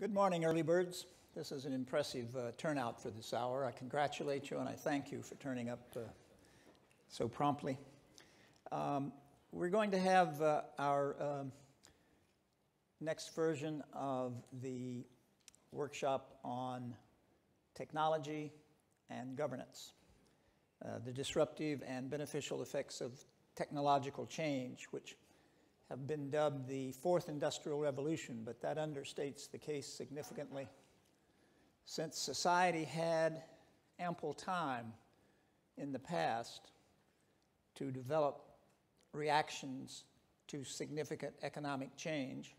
Good morning, early birds. This is an impressive uh, turnout for this hour. I congratulate you and I thank you for turning up uh, so promptly. Um, we're going to have uh, our um, next version of the workshop on technology and governance, uh, the disruptive and beneficial effects of technological change, which have been dubbed the fourth industrial revolution, but that understates the case significantly. Since society had ample time in the past to develop reactions to significant economic change,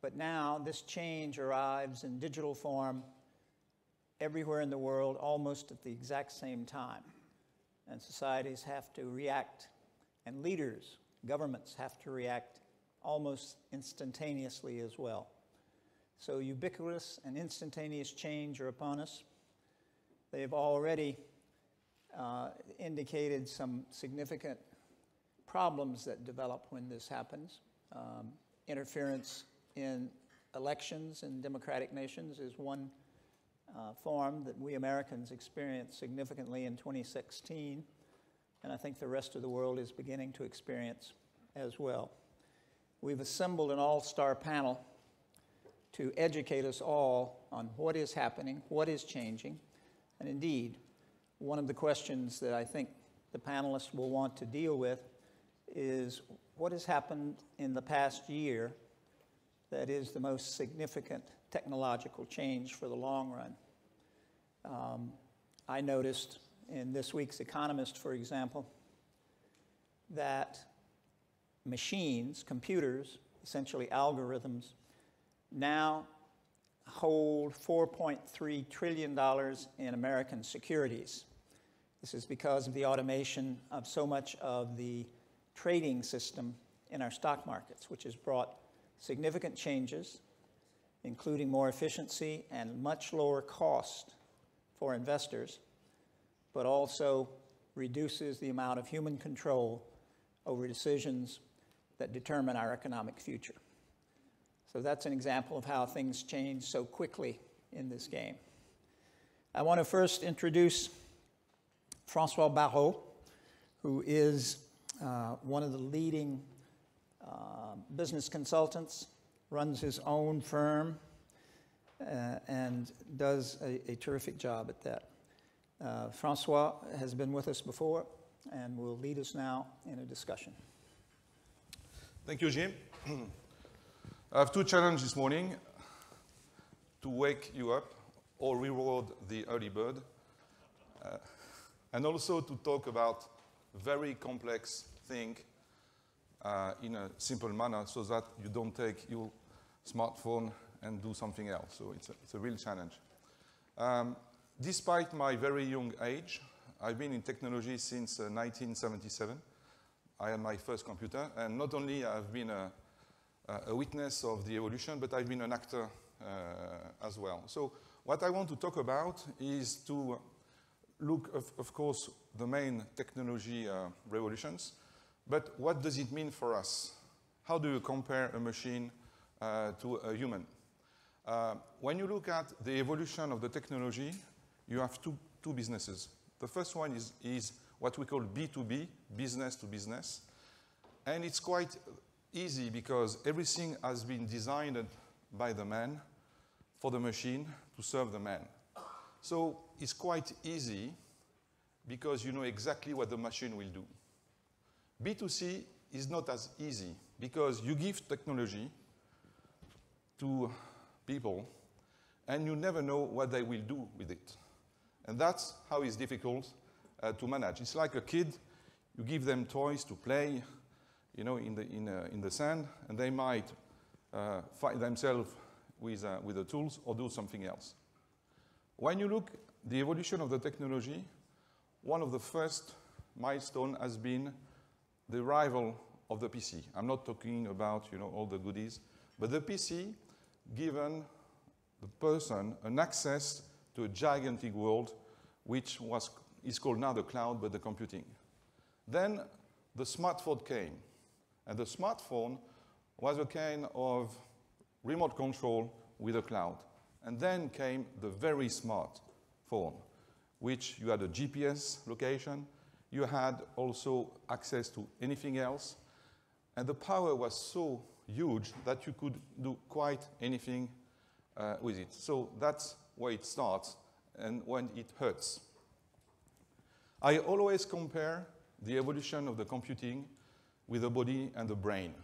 but now this change arrives in digital form everywhere in the world almost at the exact same time. And societies have to react, and leaders governments have to react almost instantaneously as well. So ubiquitous and instantaneous change are upon us. They've already uh, indicated some significant problems that develop when this happens. Um, interference in elections in democratic nations is one uh, form that we Americans experienced significantly in 2016 and I think the rest of the world is beginning to experience as well. We've assembled an all star panel to educate us all on what is happening, what is changing, and indeed, one of the questions that I think the panelists will want to deal with is what has happened in the past year that is the most significant technological change for the long run. Um, I noticed in this week's Economist, for example, that machines, computers, essentially algorithms, now hold $4.3 trillion in American securities. This is because of the automation of so much of the trading system in our stock markets, which has brought significant changes, including more efficiency and much lower cost for investors but also reduces the amount of human control over decisions that determine our economic future. So that's an example of how things change so quickly in this game. I want to first introduce Francois Barrault, who is uh, one of the leading uh, business consultants, runs his own firm, uh, and does a, a terrific job at that. Uh, Francois has been with us before and will lead us now in a discussion. Thank you, Jim. I have two challenges this morning to wake you up or reward the early bird, uh, and also to talk about very complex thing uh, in a simple manner so that you don't take your smartphone and do something else. So it's a, it's a real challenge. Um, Despite my very young age, I've been in technology since uh, 1977. I had my first computer, and not only I've been a, a witness of the evolution, but I've been an actor uh, as well. So what I want to talk about is to look, of, of course, the main technology uh, revolutions, but what does it mean for us? How do you compare a machine uh, to a human? Uh, when you look at the evolution of the technology, you have two, two businesses. The first one is, is what we call B2B, business to business. And it's quite easy because everything has been designed by the man for the machine to serve the man. So it's quite easy because you know exactly what the machine will do. B2C is not as easy because you give technology to people and you never know what they will do with it. And that's how it's difficult uh, to manage. It's like a kid, you give them toys to play, you know, in the, in, uh, in the sand, and they might uh, fight themselves with, uh, with the tools or do something else. When you look the evolution of the technology, one of the first milestone has been the arrival of the PC. I'm not talking about, you know, all the goodies, but the PC given the person an access to a gigantic world, which was, is called now the cloud, but the computing. Then the smartphone came. And the smartphone was a kind of remote control with the cloud. And then came the very smart phone, which you had a GPS location, you had also access to anything else, and the power was so huge that you could do quite anything uh, with it. So that's where it starts and when it hurts. I always compare the evolution of the computing with the body and the brain.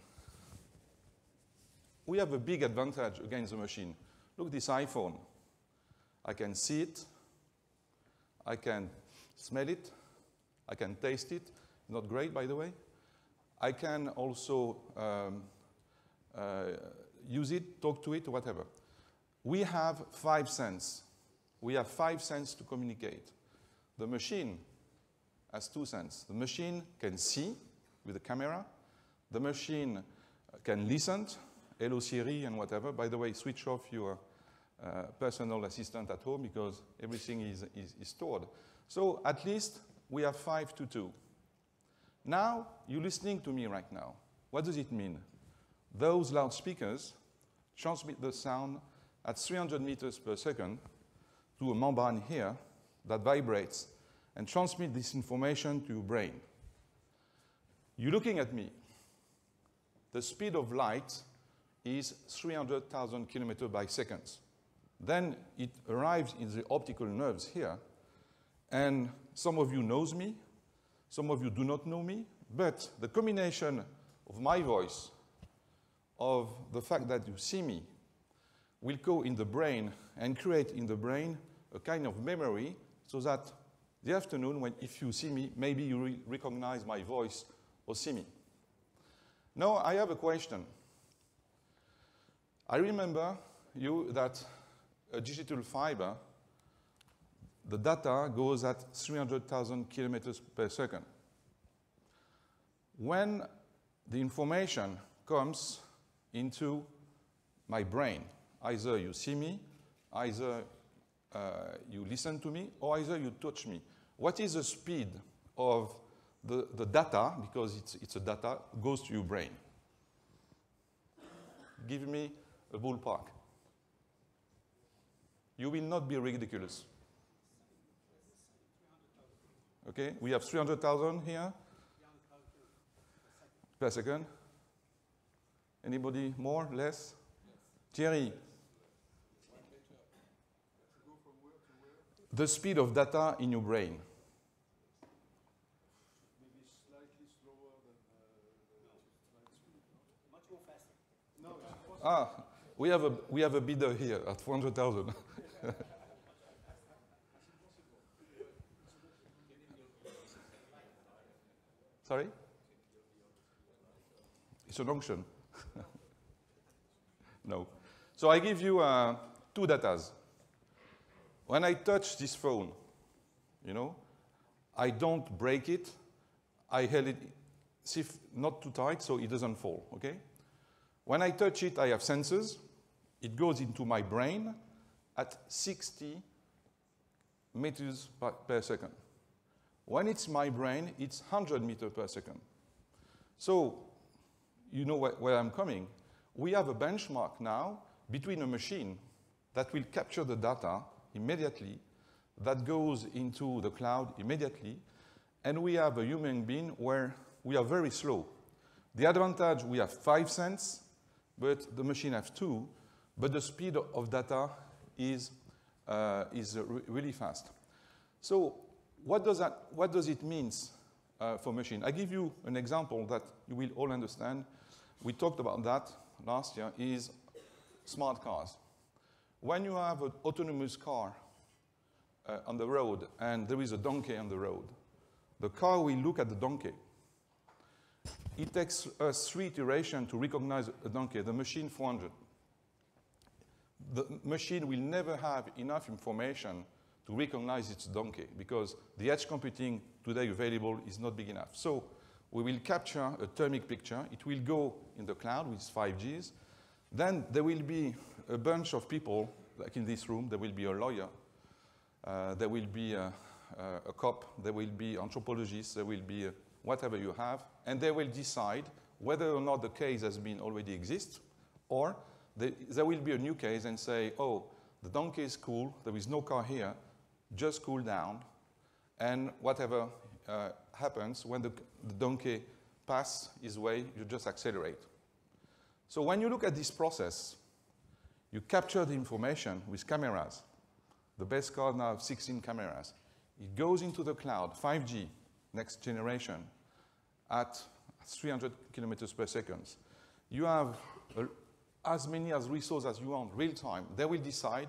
We have a big advantage against the machine. Look at this iPhone. I can see it, I can smell it, I can taste it. Not great, by the way. I can also um, uh, use it, talk to it, whatever. We have five senses. We have five senses to communicate. The machine has two senses. The machine can see with the camera. The machine can listen, hello Siri and whatever. By the way, switch off your uh, personal assistant at home because everything is, is, is stored. So at least we have five to two. Now, you're listening to me right now. What does it mean? Those loudspeakers transmit the sound at 300 meters per second to a membrane here that vibrates and transmit this information to your brain. You're looking at me. The speed of light is 300,000 kilometers by seconds. Then it arrives in the optical nerves here, and some of you knows me, some of you do not know me, but the combination of my voice, of the fact that you see me, will go in the brain and create in the brain a kind of memory so that the afternoon, when if you see me, maybe you re recognize my voice or see me. Now, I have a question. I remember you that a digital fiber, the data goes at 300,000 kilometers per second. When the information comes into my brain, either you see me, either uh, you listen to me, or either you touch me. What is the speed of the, the data, because it's, it's a data, goes to your brain? Give me a ballpark. You will not be ridiculous. Okay, we have 300,000 here per second. Anybody more, less? Thierry. The speed of data in your brain. Ah, we have a, we have a bidder here at 400,000. Sorry? It's an auction. no. So I give you uh, two datas. When I touch this phone, you know, I don't break it. I held it not too tight so it doesn't fall, okay? When I touch it, I have sensors. It goes into my brain at 60 meters per, second. When it's my brain, it's 100 meters per second. So you know wh where I'm coming. We have a benchmark now between a machine that will capture the data immediately, that goes into the cloud immediately, and we have a human being where we are very slow. The advantage, we have five sense, but the machine has two, but the speed of data is, uh, is re really fast. So what does, that, what does it mean uh, for machine? I give you an example that you will all understand. We talked about that last year, is smart cars. When you have an autonomous car uh, on the road and there is a donkey on the road, the car will look at the donkey. It takes us three iterations to recognize a donkey, the machine 400. The machine will never have enough information to recognize its donkey because the edge computing today available is not big enough. So we will capture a thermic picture. It will go in the cloud with 5Gs. Then there will be a bunch of people, like in this room, there will be a lawyer, uh, there will be a, a, cop, there will be anthropologists, there will be whatever you have, and they will decide whether or not the case has been already exist, or They, there will be a new case and say, oh, the donkey is cool, there is no car here, just cool down, and whatever uh, happens when the, the donkey pass his way, you just accelerate. So when you look at this process, you capture the information with cameras. The best cars now have 16 cameras. It goes into the cloud, 5G, next generation, at 300 kilometers per second. You have as many as resources as you want, real time. They will decide,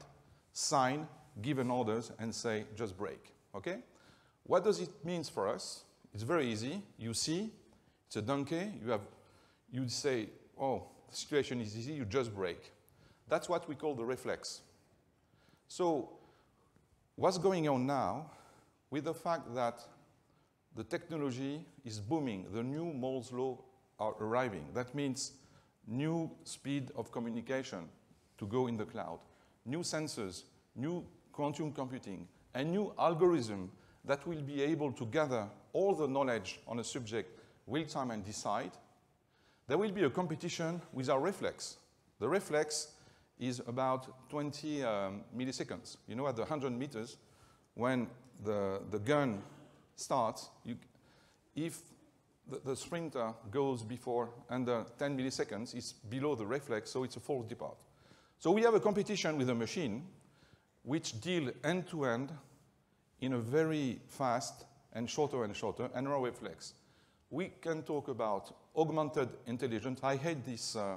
sign, give an orders, and say, just brake, Okay? What does it mean for us? It's very easy. You see, it's a donkey. You have, you'd say, oh, the situation is easy. You just brake. That's what we call the reflex. So, what's going on now with the fact that the technology is booming, the new Moore's law are arriving. That means new speed of communication to go in the cloud, new sensors, new quantum computing, a new algorithm that will be able to gather all the knowledge on a subject real time and decide. There will be a competition with our reflex. The reflex is about 20 um, milliseconds. You know, at the 100 meters, when the, the gun starts, you, if the, the, sprinter goes before under 10 milliseconds, it's below the reflex, so it's a false depart. So we have a competition with a machine which deal end-to-end in a very fast and shorter and shorter, and our reflex. We can talk about augmented intelligence. I hate this uh,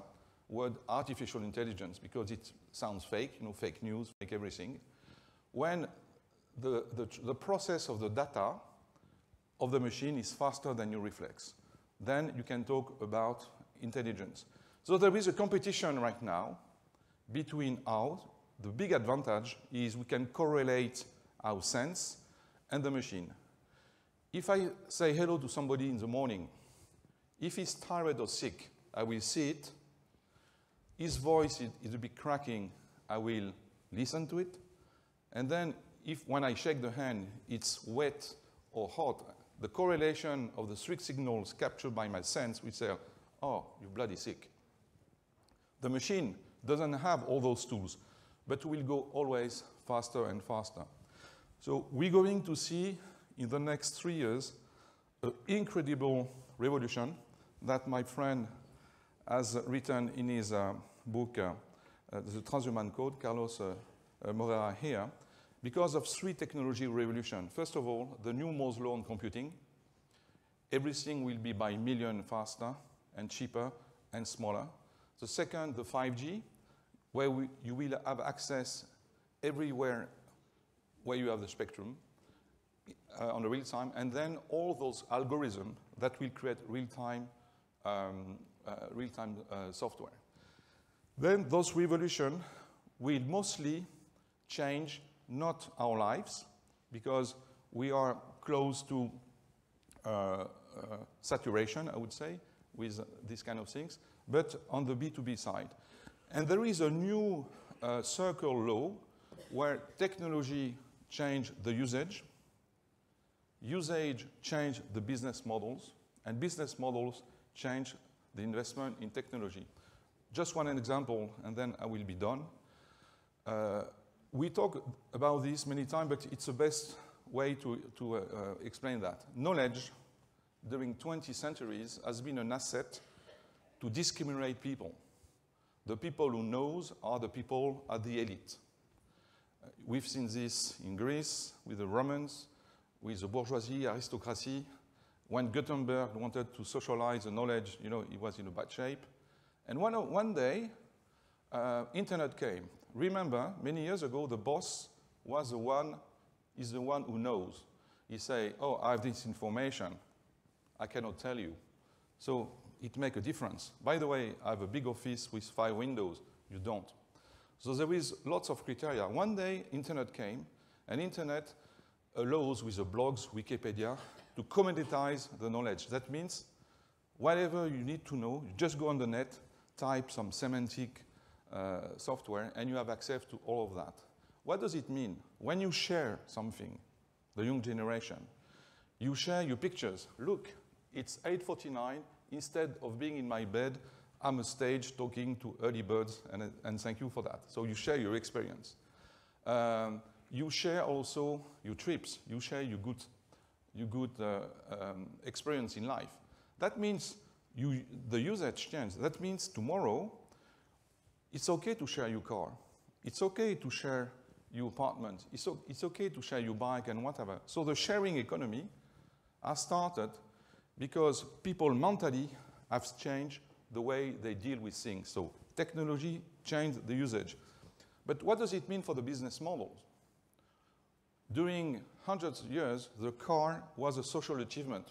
word artificial intelligence because it sounds fake, you know, fake news, fake everything. When the, the, the process of the data of the machine is faster than your reflex, then you can talk about intelligence. So there is a competition right now between ours. The big advantage is we can correlate our sense and the machine. If I say hello to somebody in the morning, if he's tired or sick, I will see it his voice is, is a bit cracking, I will listen to it. And then if when I shake the hand, it's wet or hot, the correlation of the three signals captured by my sense will say, oh, you're bloody sick. The machine doesn't have all those tools, but will go always faster and faster. So we're going to see in the next three years an incredible revolution that my friend has written in his uh, book, uh, uh, The Transhuman Code, Carlos uh, Moreira here, because of three technology revolutions. First of all, the new Moore's law on computing. Everything will be by million faster and cheaper and smaller. The second, the 5G, where we, you will have access everywhere where you have the spectrum uh, on the real time, and then all those algorithms that will create real-time um, uh, real-time uh, software. Then those revolutions will mostly change not our lives, because we are close to uh, uh, saturation, I would say, with these kind of things, but on the B2B side. And there is a new uh, circle law where technology change the usage, usage change the business models, and business models change the investment in technology. Just one example, and then I will be done. Uh, we talk about this many times, but it's the best way to, to uh, uh, explain that. Knowledge during 20 centuries has been an asset to discriminate people. The people who knows are the people at the elite. Uh, we've seen this in Greece with the Romans, with the bourgeoisie, aristocracy. When Gutenberg wanted to socialize the knowledge, you know, he was in a bad shape. And one, one day, uh, internet came. Remember, many years ago, the boss was the one, is the one who knows. He say, oh, I have this information. I cannot tell you. So it make a difference. By the way, I have a big office with five windows. You don't. So there is lots of criteria. One day, internet came, and internet allows with the blogs, Wikipedia, to commoditize the knowledge. That means whatever you need to know, you just go on the net, type some semantic uh, software, and you have access to all of that. What does it mean? When you share something, the young generation, you share your pictures. Look, it's 8.49. Instead of being in my bed, I'm a stage talking to early birds, and, and thank you for that. So you share your experience. Um, you share also your trips. You share your good, your good uh, um, experience in life. That means you, the usage changes. That means tomorrow, it's okay to share your car. It's okay to share your apartment. It's, it's okay to share your bike and whatever. So the sharing economy has started because people mentally have changed the way they deal with things. So technology changed the usage. But what does it mean for the business models? During hundreds of years, the car was a social achievement.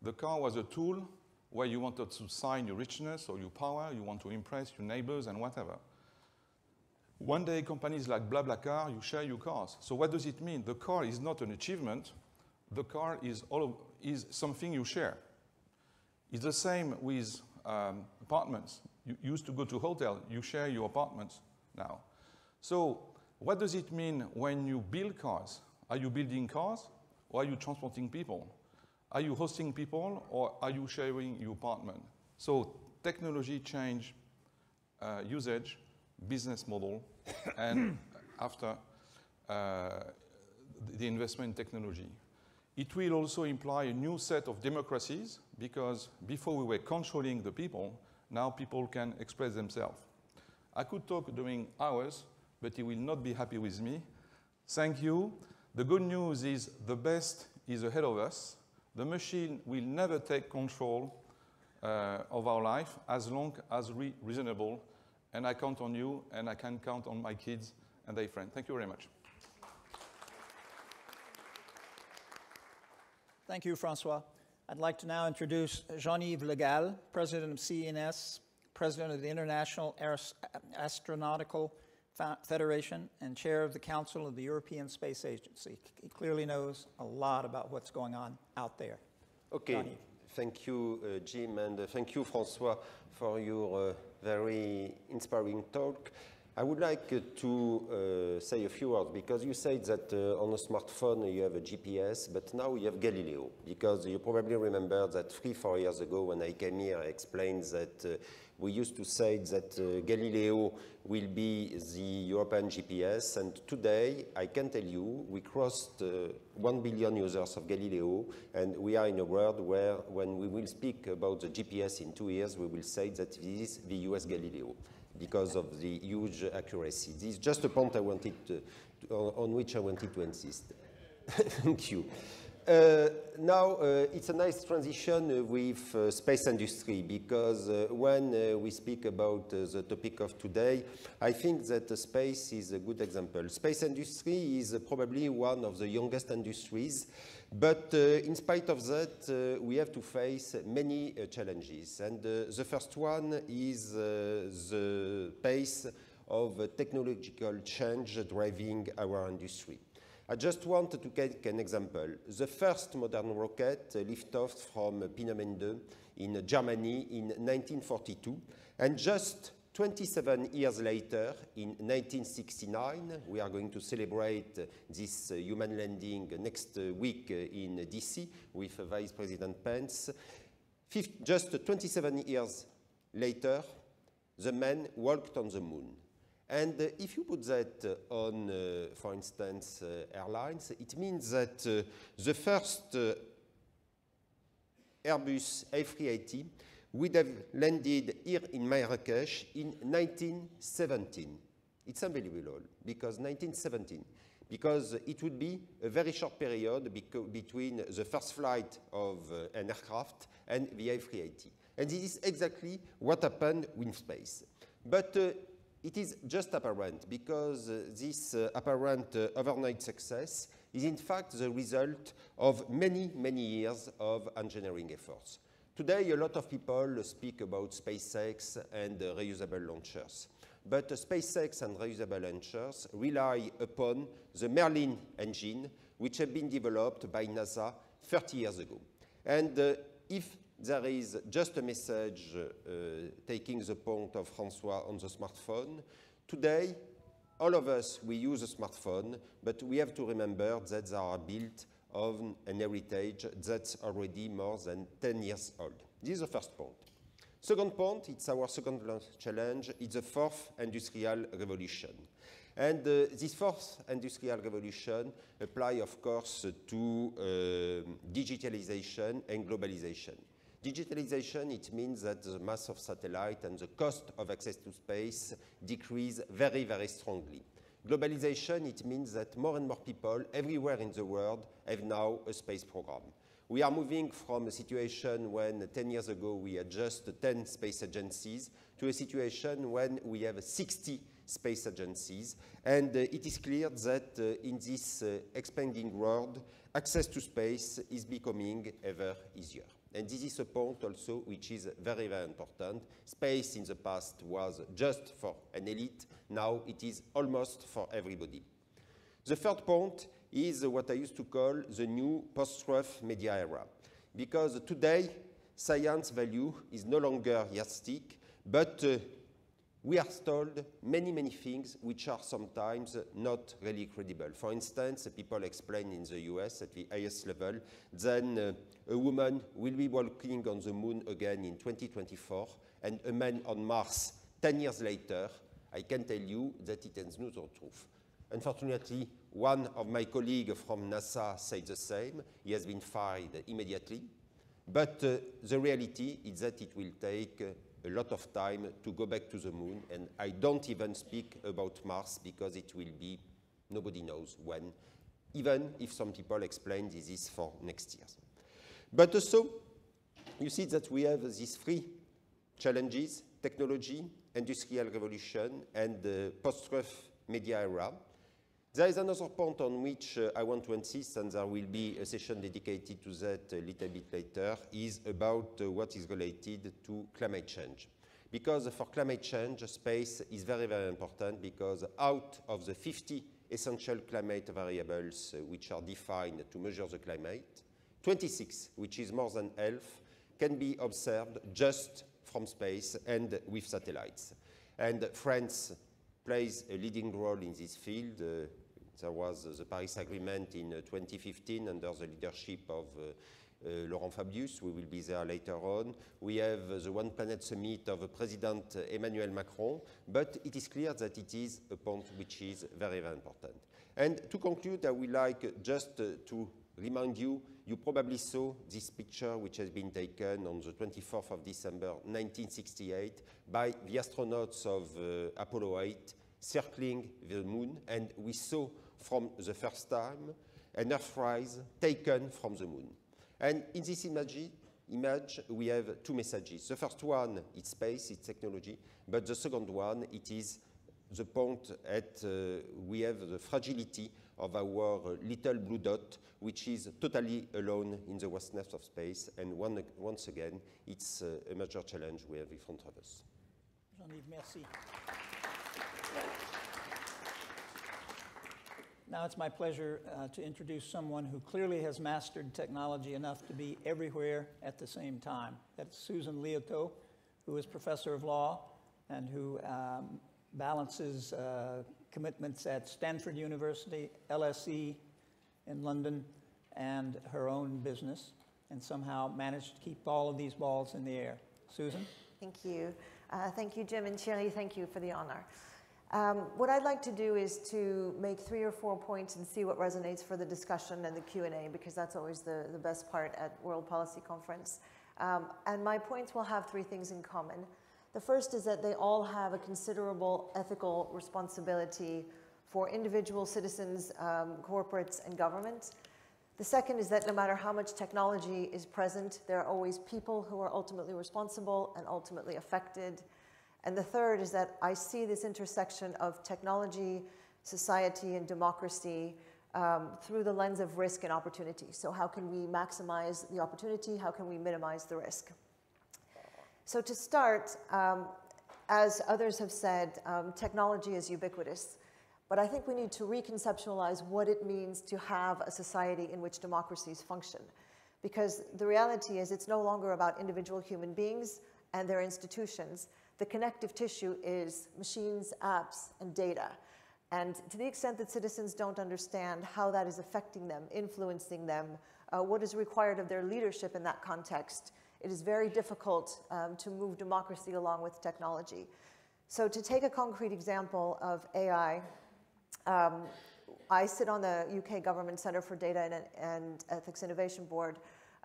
The car was a tool where you wanted to sign your richness or your power, you want to impress your neighbors and whatever. One day, companies like BlaBlaCar, you share your cars. So what does it mean? The car is not an achievement. The car is, all of, is something you share. It's the same with um, apartments. You used to go to hotel, you share your apartments now. So what does it mean when you build cars? Are you building cars or are you transporting people? Are you hosting people or are you sharing your apartment? So technology change uh, usage, business model, and after uh, the investment in technology. It will also imply a new set of democracies because before we were controlling the people, now people can express themselves. I could talk during hours, but he will not be happy with me. Thank you. The good news is the best is ahead of us. The machine will never take control uh, of our life as long as we reasonable. And I count on you, and I can count on my kids and their friends. Thank you very much. Thank you, Francois. I'd like to now introduce Jean-Yves Le Gall, President of CNES, President of the International Astronautical Federation, and Chair of the Council of the European Space Agency. He clearly knows a lot about what's going on out there. Okay. Thank you, uh, Jim, and uh, thank you, Francois, for your uh, very inspiring talk. I would like uh, to uh, say a few words because you said that uh, on a smartphone you have a GPS, but now you have Galileo. Because you probably remember that three, four years ago when I came here, I explained that uh, we used to say that uh, Galileo will be the European GPS, and today I can tell you we crossed uh, 1 billion users of Galileo, and we are in a world where when we will speak about the GPS in two years, we will say that this is the US Galileo because of the huge accuracy. This is just a point I wanted to, on, on which I wanted to insist. Thank you. Uh, now, uh, it's a nice transition with uh, space industry because uh, when uh, we speak about uh, the topic of today, I think that space is a good example. Space industry is probably one of the youngest industries, but in spite of that, we have to face many challenges. And the first one is the pace of technological change driving our industry. I just wanted to take an example. The first modern rocket lifted off from Peenemünde in Germany in 1942, and just 27 years later, in 1969, we are going to celebrate this uh, human landing next uh, week uh, in DC with Vice President Pence. just 27 years later, the man walked on the moon. And uh, if you put that uh, on, uh, for instance, airlines, it means that the first Airbus A380 would have landed here in Marrakesh in 1917. It's unbelievable, because 1917, because it would be a very short period between the first flight of uh, an aircraft and the A380. And this is exactly what happened with space. But uh, it is just apparent because uh, this uh, apparent uh, overnight success is in fact the result of many, many years of engineering efforts. Today, a lot of people speak about SpaceX and reusable launchers. But SpaceX and reusable launchers rely upon the Merlin engine, which had been developed by NASA 30 years ago. And uh, if there is just a message uh, taking the point of Francois on the smartphone. Today, all of us, we use a smartphone, but we have to remember that they are built on an heritage that's already more than 10 years old. This is the first point. Second point, it's our second challenge, it's the fourth industrial revolution. And uh, this fourth industrial revolution apply, of course, to uh, digitalization and globalization. Digitalization, it means that the mass of satellite and the cost of access to space decrease very, very strongly. Globalization, it means that more and more people everywhere in the world have now a space program. We are moving from a situation when 10 years ago we had just 10 space agencies to a situation when we have 60 space agencies. And uh, it is clear that uh, in this uh, expanding world, access to space is becoming ever easier. And this is a point also which is very, very important. Space in the past was just for an elite. Now it is almost for everybody. The third point is what I used to call the new post-truth media era. Because today, science value is no longer yardstick, but uh, we are told many, many things which are sometimes not really credible. For instance, people explain in the US at the highest level, then uh, a woman will be walking on the moon again in 2024, and a man on Mars 10 years later, I can tell you that it is not the truth. Unfortunately, one of my colleagues from NASA said the same. He has been fired immediately. But uh, the reality is that it will take uh, a lot of time to go back to the moon, and I don't even speak about Mars because it will be, nobody knows when, even if some people explain this is for next year. But also, you see that we have these three challenges, technology, industrial revolution, and the post-truth media era. There is another point on which uh, I want to insist, and there will be a session dedicated to that a little bit later, is about uh, what is related to climate change. Because for climate change, space is very, very important because out of the 50 essential climate variables uh, which are defined to measure the climate, 26, which is more than half, can be observed just from space and with satellites. And France plays a leading role in this field. Uh, there was the Paris Agreement in uh, 2015 under the leadership of uh, uh, Laurent Fabius, we will be there later on. We have uh, the One Planet Summit of President Emmanuel Macron, but it is clear that it is a point which is very, very important. And to conclude, I would like just uh, to remind you, you probably saw this picture which has been taken on the 24th of December 1968 by the astronauts of uh, Apollo 8 circling the moon, and we saw from the first time an Earthrise taken from the moon. And in this image, image, we have two messages. The first one, it's space, it's technology, but the second one, it is the point at uh, we have the fragility of our little blue dot, which is totally alone in the vastness of space. And one, once again, it's uh, a major challenge we have in front of us. Jean-Yves, merci. Now it's my pleasure uh, to introduce someone who clearly has mastered technology enough to be everywhere at the same time. That's Susan Liautaud, who is professor of law and who um, balances uh, commitments at Stanford University, LSE in London, and her own business, and somehow managed to keep all of these balls in the air. Susan? Thank you. Uh, thank you, Jim and Thierry. Thank you for the honor. Um, what I'd like to do is to make three or four points and see what resonates for the discussion and the Q&A because that's always the, the best part at World Policy Conference. Um, and my points will have three things in common. The first is that they all have a considerable ethical responsibility for individual citizens, um, corporates, and governments. The second is that no matter how much technology is present, there are always people who are ultimately responsible and ultimately affected. And the third is that I see this intersection of technology, society, and democracy um, through the lens of risk and opportunity. So how can we maximize the opportunity? How can we minimize the risk? So to start, um, as others have said, um, technology is ubiquitous. But I think we need to reconceptualize what it means to have a society in which democracies function. Because the reality is it's no longer about individual human beings and their institutions, the connective tissue is machines, apps, and data. And to the extent that citizens don't understand how that is affecting them, influencing them, uh, what is required of their leadership in that context, it is very difficult um, to move democracy along with technology. So to take a concrete example of AI, um, I sit on the UK Government Centre for Data and, and Ethics Innovation Board,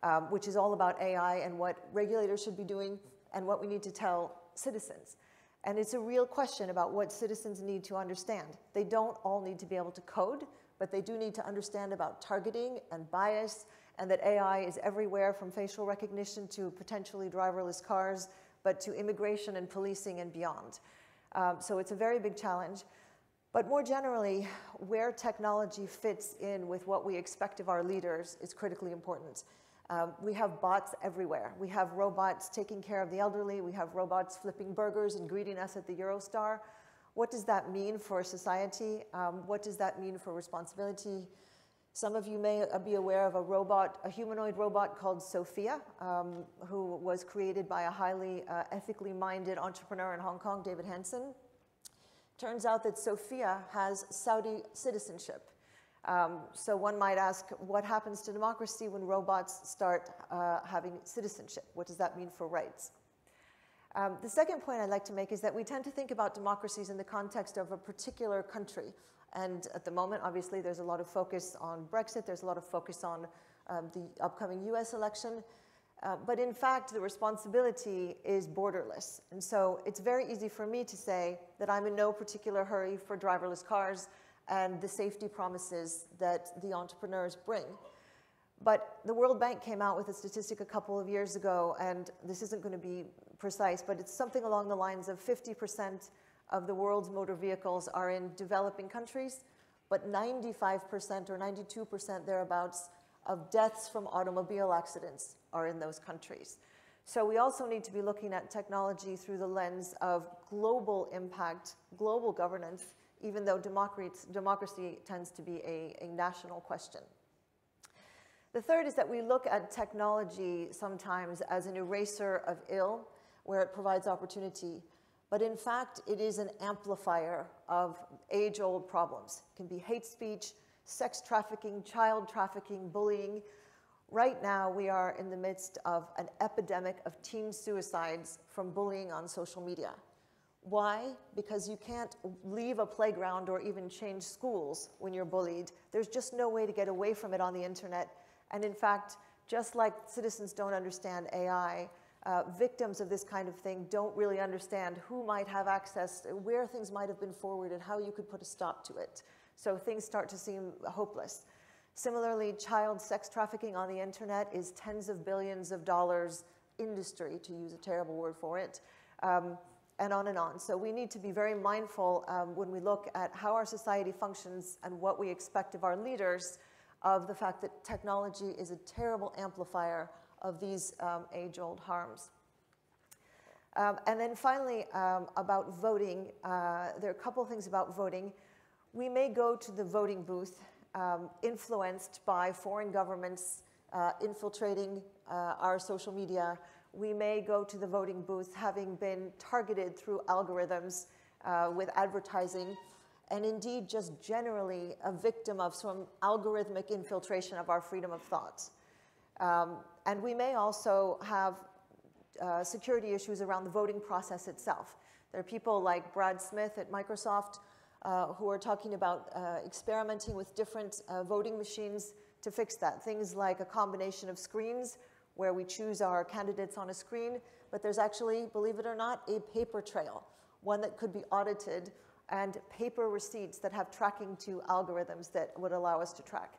um, which is all about AI and what regulators should be doing and what we need to tell citizens. And it's a real question about what citizens need to understand. They don't all need to be able to code, but they do need to understand about targeting and bias, and that AI is everywhere from facial recognition to potentially driverless cars, but to immigration and policing and beyond. Um, so it's a very big challenge. But more generally, where technology fits in with what we expect of our leaders is critically important. Um, we have bots everywhere. We have robots taking care of the elderly. We have robots flipping burgers and greeting us at the Eurostar. What does that mean for society? Um, what does that mean for responsibility? Some of you may be aware of a robot, a humanoid robot called Sophia, um, who was created by a highly uh, ethically minded entrepreneur in Hong Kong, David Hanson. Turns out that Sophia has Saudi citizenship. Um, so one might ask, what happens to democracy when robots start uh, having citizenship? What does that mean for rights? Um, the second point I'd like to make is that we tend to think about democracies in the context of a particular country. And at the moment, obviously, there's a lot of focus on Brexit, there's a lot of focus on um, the upcoming US election. Uh, but in fact, the responsibility is borderless. And so it's very easy for me to say that I'm in no particular hurry for driverless cars and the safety promises that the entrepreneurs bring. But the World Bank came out with a statistic a couple of years ago, and this isn't going to be precise, but it's something along the lines of 50% of the world's motor vehicles are in developing countries, but 95% or 92% thereabouts of deaths from automobile accidents are in those countries. So we also need to be looking at technology through the lens of global impact, global governance, even though democracy, tends to be a, a national question. The third is that we look at technology sometimes as an eraser of ill, where it provides opportunity. But in fact, it is an amplifier of age-old problems. It can be hate speech, sex trafficking, child trafficking, bullying. Right now, we are in the midst of an epidemic of teen suicides from bullying on social media. Why? Because you can't leave a playground or even change schools when you're bullied. There's just no way to get away from it on the internet. And in fact, just like citizens don't understand AI, uh, victims of this kind of thing don't really understand who might have access, where things might have been forwarded, how you could put a stop to it. So things start to seem hopeless. Similarly, child sex trafficking on the internet is tens of billions of dollars industry, to use a terrible word for it. Um, and on and on. So we need to be very mindful um, when we look at how our society functions and what we expect of our leaders of the fact that technology is a terrible amplifier of these um, age-old harms. Um, and then finally, um, about voting, uh, there are a couple things about voting. We may go to the voting booth um, influenced by foreign governments uh, infiltrating uh, our social media we may go to the voting booth having been targeted through algorithms uh, with advertising, and indeed just generally a victim of some algorithmic infiltration of our freedom of thought. Um, and we may also have uh, security issues around the voting process itself. There are people like Brad Smith at Microsoft uh, who are talking about uh, experimenting with different uh, voting machines to fix that. Things like a combination of screens where we choose our candidates on a screen, but there's actually, believe it or not, a paper trail, one that could be audited, and paper receipts that have tracking to algorithms that would allow us to track.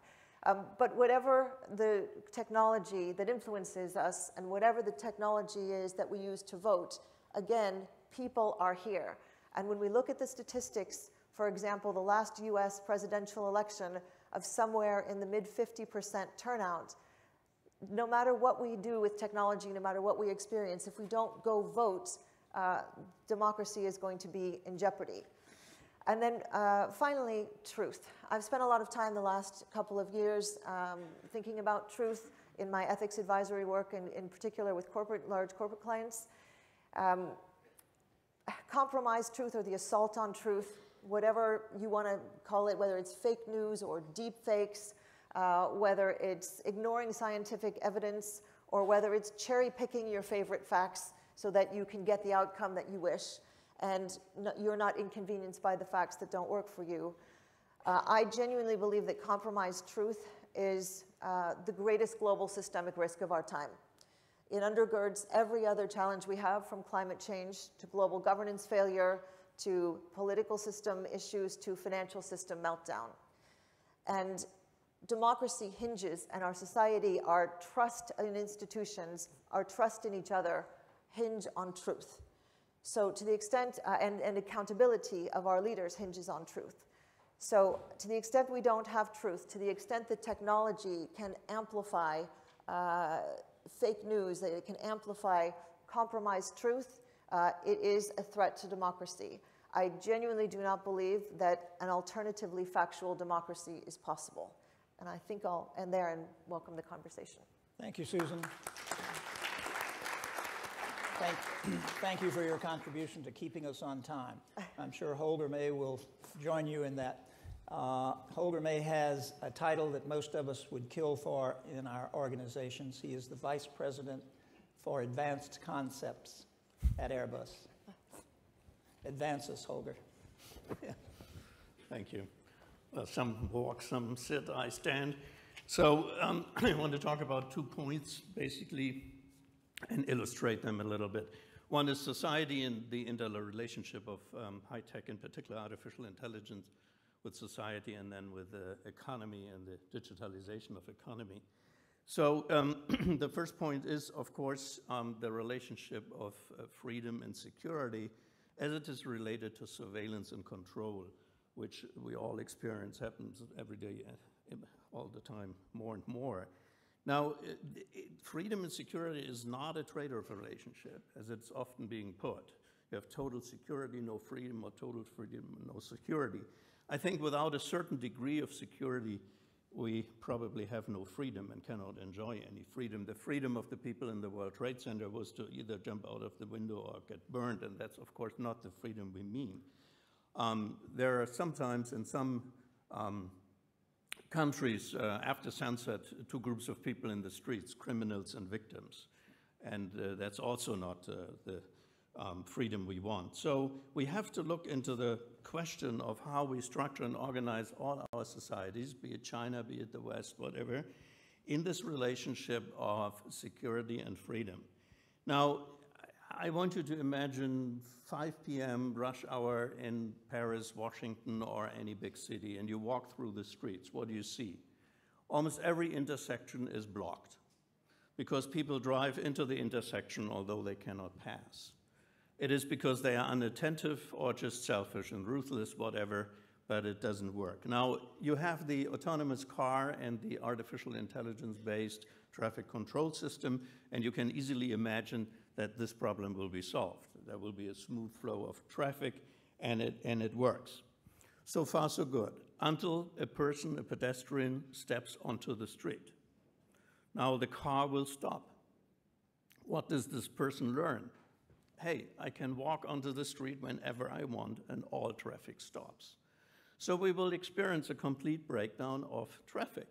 Um, but whatever the technology that influences us and whatever the technology is that we use to vote, again, people are here. And when we look at the statistics, for example, the last US presidential election of somewhere in the mid 50% turnout, no matter what we do with technology, no matter what we experience, if we don't go vote, uh, democracy is going to be in jeopardy. And then uh, finally, truth. I've spent a lot of time the last couple of years um, thinking about truth in my ethics advisory work, and in particular with corporate, large corporate clients. Um, compromised truth or the assault on truth, whatever you want to call it, whether it's fake news or deep fakes, uh, whether it's ignoring scientific evidence or whether it's cherry picking your favorite facts so that you can get the outcome that you wish and no, you're not inconvenienced by the facts that don't work for you. Uh, I genuinely believe that compromised truth is uh, the greatest global systemic risk of our time. It undergirds every other challenge we have from climate change to global governance failure to political system issues to financial system meltdown. And democracy hinges, and our society, our trust in institutions, our trust in each other hinge on truth. So to the extent, uh, and, and accountability of our leaders hinges on truth. So to the extent we don't have truth, to the extent that technology can amplify uh, fake news, that it can amplify compromised truth, uh, it is a threat to democracy. I genuinely do not believe that an alternatively factual democracy is possible. And I think I'll end there and welcome the conversation. Thank you, Susan. Thank, thank you for your contribution to keeping us on time. I'm sure Holger Mey will join you in that. Uh, Holger Mey has a title that most of us would kill for in our organizations. He is the Vice President for Advanced Concepts at Airbus. Advance us, Holger. Thank you. Well, some walk, some sit, I stand. So um, I want to talk about two points, basically, and illustrate them a little bit. One is society and the interrelationship of um, high tech, in particular artificial intelligence, with society and then with the economy and the digitalization of economy. So um, the first point is, of course, um, the relationship of uh, freedom and security as it is related to surveillance and control, which we all experience happens every day, uh, all the time, more and more. Now, it, it, freedom and security is not a trade-off relationship, as it's often being put. You have total security, no freedom, or total freedom, no security. I think without a certain degree of security, we probably have no freedom and cannot enjoy any freedom. The freedom of the people in the World Trade Center was to either jump out of the window or get burned, and that's, of course, not the freedom we mean. Um, there are sometimes in some um, countries, uh, after sunset, two groups of people in the streets, criminals and victims. And uh, that's also not uh, the um, freedom we want. So we have to look into the question of how we structure and organize all our societies, be it China, be it the West, whatever, in this relationship of security and freedom. Now, I want you to imagine 5 p.m. rush hour in Paris, Washington, or any big city, and you walk through the streets. What do you see? Almost every intersection is blocked because people drive into the intersection although they cannot pass. It is because they are unattentive or just selfish and ruthless, whatever, but it doesn't work. Now, you have the autonomous car and the artificial intelligence-based traffic control system, and you can easily imagine that this problem will be solved. There will be a smooth flow of traffic, and it, and it works. So far, so good, until a person, a pedestrian, steps onto the street. Now the car will stop. What does this person learn? hey, I can walk onto the street whenever I want and all traffic stops. So we will experience a complete breakdown of traffic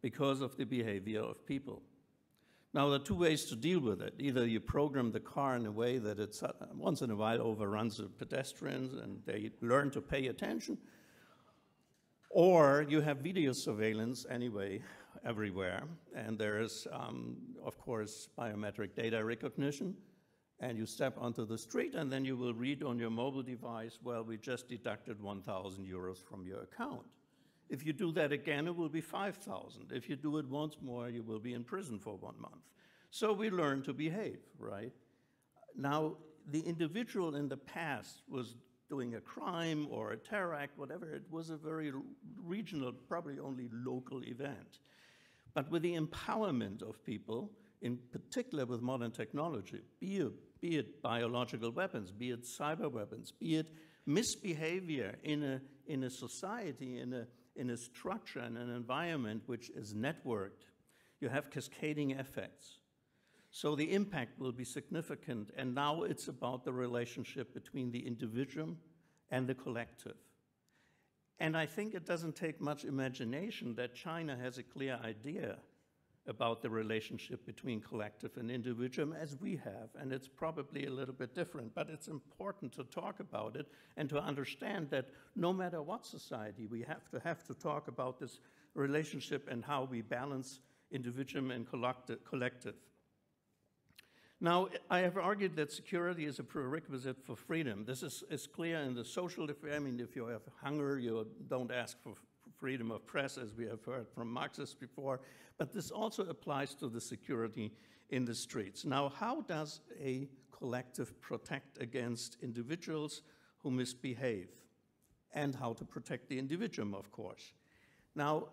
because of the behavior of people. Now, there are two ways to deal with it. Either you program the car in a way that it uh, once in a while overruns the pedestrians and they learn to pay attention, or you have video surveillance anyway everywhere, and there is, um, of course, biometric data recognition, and you step onto the street and then you will read on your mobile device, well, we just deducted 1,000 euros from your account. If you do that again, it will be 5,000. If you do it once more, you will be in prison for one month. So we learn to behave, right? Now, the individual in the past was doing a crime or a terror act, whatever, it was a very regional, probably only local event. But with the empowerment of people, in particular with modern technology, be it be it biological weapons, be it cyber weapons, be it misbehavior in a, in a society, in a, in a structure, and an environment which is networked, you have cascading effects. So the impact will be significant, and now it's about the relationship between the individual and the collective. And I think it doesn't take much imagination that China has a clear idea about the relationship between collective and individual as we have, and it's probably a little bit different, but it's important to talk about it and to understand that no matter what society, we have to have to talk about this relationship and how we balance individual and collective. Now, I have argued that security is a prerequisite for freedom. This is, is clear in the social, I mean, if you have hunger, you don't ask for freedom of press, as we have heard from Marxists before, but this also applies to the security in the streets. Now, how does a collective protect against individuals who misbehave? And how to protect the individuum, of course. Now,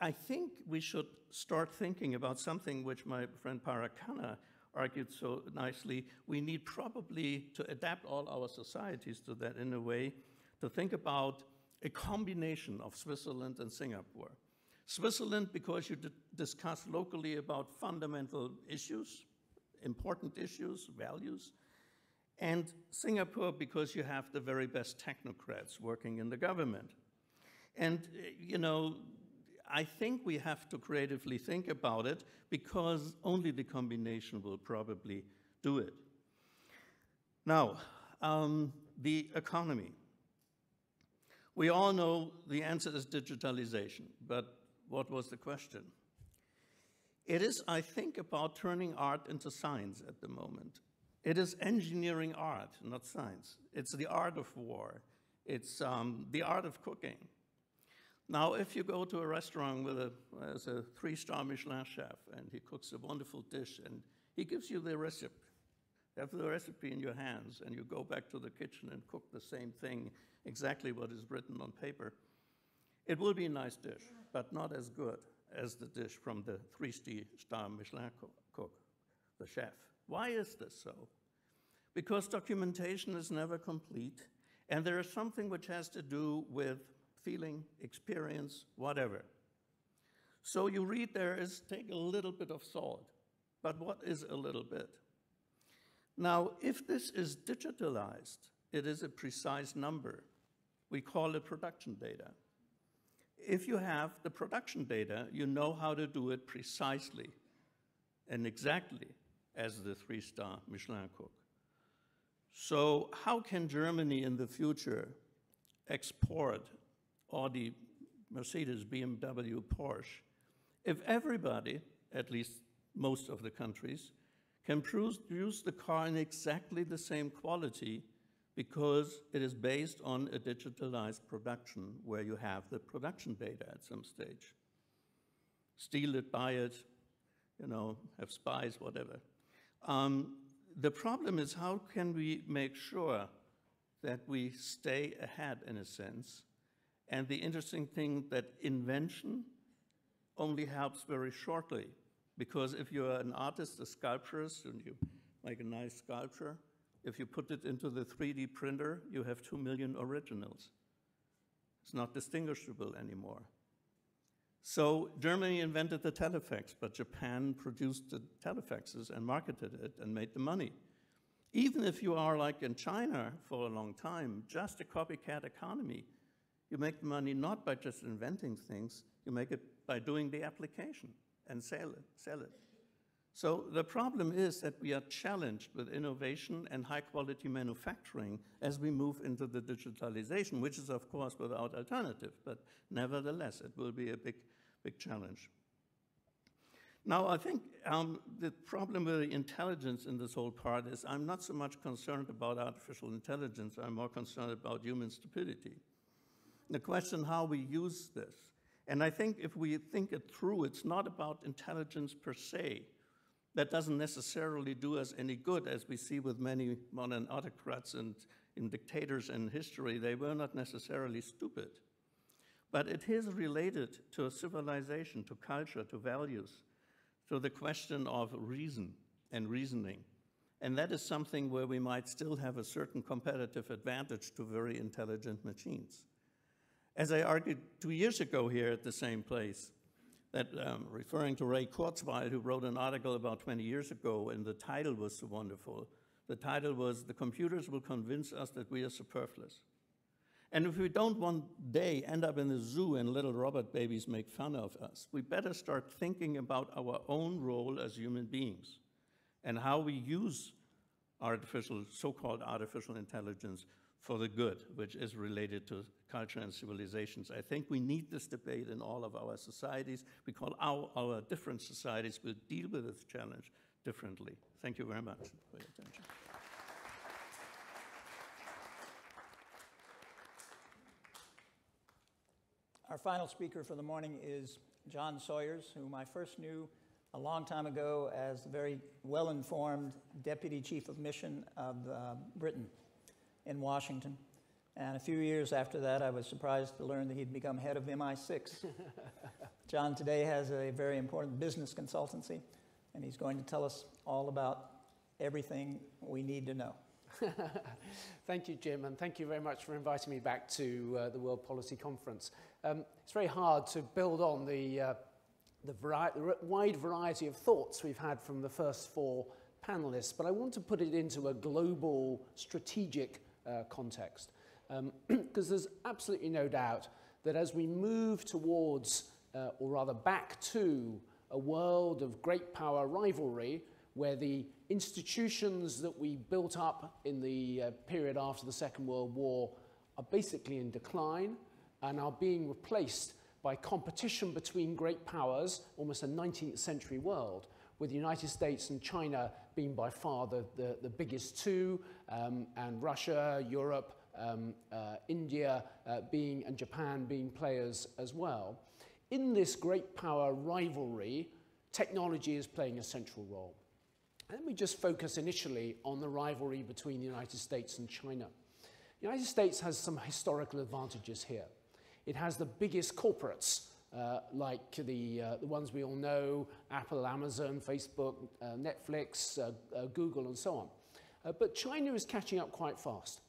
I think we should start thinking about something which my friend Parag Khanna argued so nicely. We need probably to adapt all our societies to that in a way, to think about a combination of Switzerland and Singapore. Switzerland, because you discuss locally about fundamental issues, important issues, values, and Singapore, because you have the very best technocrats working in the government. And, you know, I think we have to creatively think about it because only the combination will probably do it. Now, um, the economy. We all know the answer is digitalization, but what was the question? It is, I think, about turning art into science at the moment. It is engineering art, not science. It's the art of war. It's um, the art of cooking. Now, if you go to a restaurant with a, a three-star Michelin chef and he cooks a wonderful dish and he gives you the recipe, have the recipe in your hands and you go back to the kitchen and cook the same thing, exactly what is written on paper, it will be a nice dish, but not as good as the dish from the three-star Michelin cook, the chef. Why is this so? Because documentation is never complete, and there is something which has to do with feeling, experience, whatever. So you read there is take a little bit of salt. But what is a little bit? Now, if this is digitalized, it is a precise number. We call it production data. If you have the production data, you know how to do it precisely and exactly as the three-star Michelin cook. So how can Germany in the future export Audi, Mercedes, BMW, Porsche, if everybody, at least most of the countries, can produce the car in exactly the same quality because it is based on a digitalized production where you have the production data at some stage. Steal it, buy it, you know, have spies, whatever. Um, the problem is how can we make sure that we stay ahead in a sense and the interesting thing that invention only helps very shortly. Because if you're an artist, a sculpturist, and you make a nice sculpture, if you put it into the 3D printer, you have two million originals. It's not distinguishable anymore. So Germany invented the telefax, but Japan produced the telefaxes and marketed it and made the money. Even if you are like in China for a long time, just a copycat economy, you make the money not by just inventing things, you make it by doing the application and sell it, sell it. So the problem is that we are challenged with innovation and high quality manufacturing as we move into the digitalization, which is of course without alternative, but nevertheless it will be a big, big challenge. Now I think um, the problem with the intelligence in this whole part is I'm not so much concerned about artificial intelligence, I'm more concerned about human stupidity the question how we use this. And I think if we think it through, it's not about intelligence per se. That doesn't necessarily do us any good, as we see with many modern autocrats and dictators in history. They were not necessarily stupid. But it is related to civilization, to culture, to values, to the question of reason and reasoning. And that is something where we might still have a certain competitive advantage to very intelligent machines. As I argued two years ago here at the same place, that um, referring to Ray Kurzweil, who wrote an article about 20 years ago, and the title was so wonderful. The title was, The Computers Will Convince Us That We Are Superfluous. And if we don't one day end up in a zoo and little robot babies make fun of us, we better start thinking about our own role as human beings and how we use artificial, so-called artificial intelligence for the good, which is related to culture and civilizations. I think we need this debate in all of our societies because our, our different societies will deal with this challenge differently. Thank you very much for your attention. Our final speaker for the morning is John Sawers, whom I first knew a long time ago as the very well informed Deputy Chief of Mission of uh, Britain in Washington. And a few years after that, I was surprised to learn that he'd become head of MI6. John today has a very important business consultancy, and he's going to tell us all about everything we need to know. thank you, Jim, and thank you very much for inviting me back to uh, the World Policy Conference. Um, it's very hard to build on the, uh, the, vari the wide variety of thoughts we've had from the first four panelists, but I want to put it into a global strategic uh, context. Because um, there's absolutely no doubt that as we move towards, uh, or rather back to, a world of great power rivalry, where the institutions that we built up in the uh, period after the Second World War are basically in decline and are being replaced by competition between great powers, almost a 19th century world, with the United States and China being by far the, the, the biggest two, um, and Russia, Europe, um, uh, India uh, being, and Japan being players as well. In this great power rivalry, technology is playing a central role. Let me just focus initially on the rivalry between the United States and China. The United States has some historical advantages here. It has the biggest corporates, uh, like the, uh, the ones we all know, Apple, Amazon, Facebook, uh, Netflix, uh, uh, Google, and so on. Uh, but China is catching up quite fast,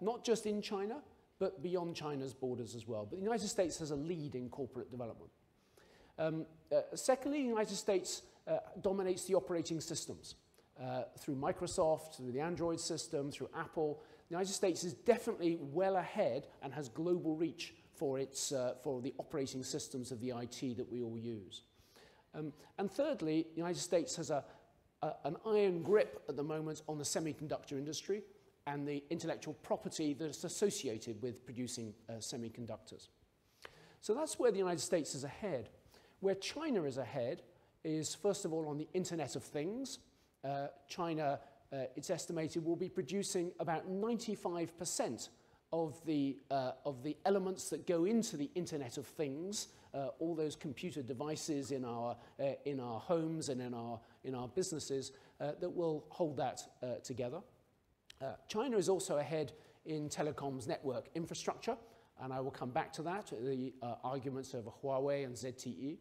not just in China, but beyond China's borders as well. But the United States has a lead in corporate development. Um, secondly, the United States dominates the operating systems. Through Microsoft, through the Android system, through Apple. The United States is definitely well ahead and has global reach for, its, uh, for the operating systems of the IT that we all use. Um, and thirdly, the United States has a, a, an iron grip at the moment on the semiconductor industry and the intellectual property that's associated with producing uh, semiconductors. So that's where the United States is ahead. Where China is ahead is, first of all, on the Internet of Things. Uh, China, uh, it's estimated, will be producing about 95% of the, uh, of the elements that go into the Internet of Things, uh, all those computer devices in our, uh, in our homes and in our, in our businesses uh, that will hold that together. China is also ahead in telecoms network infrastructure, and I will come back to that, the arguments over Huawei and ZTE.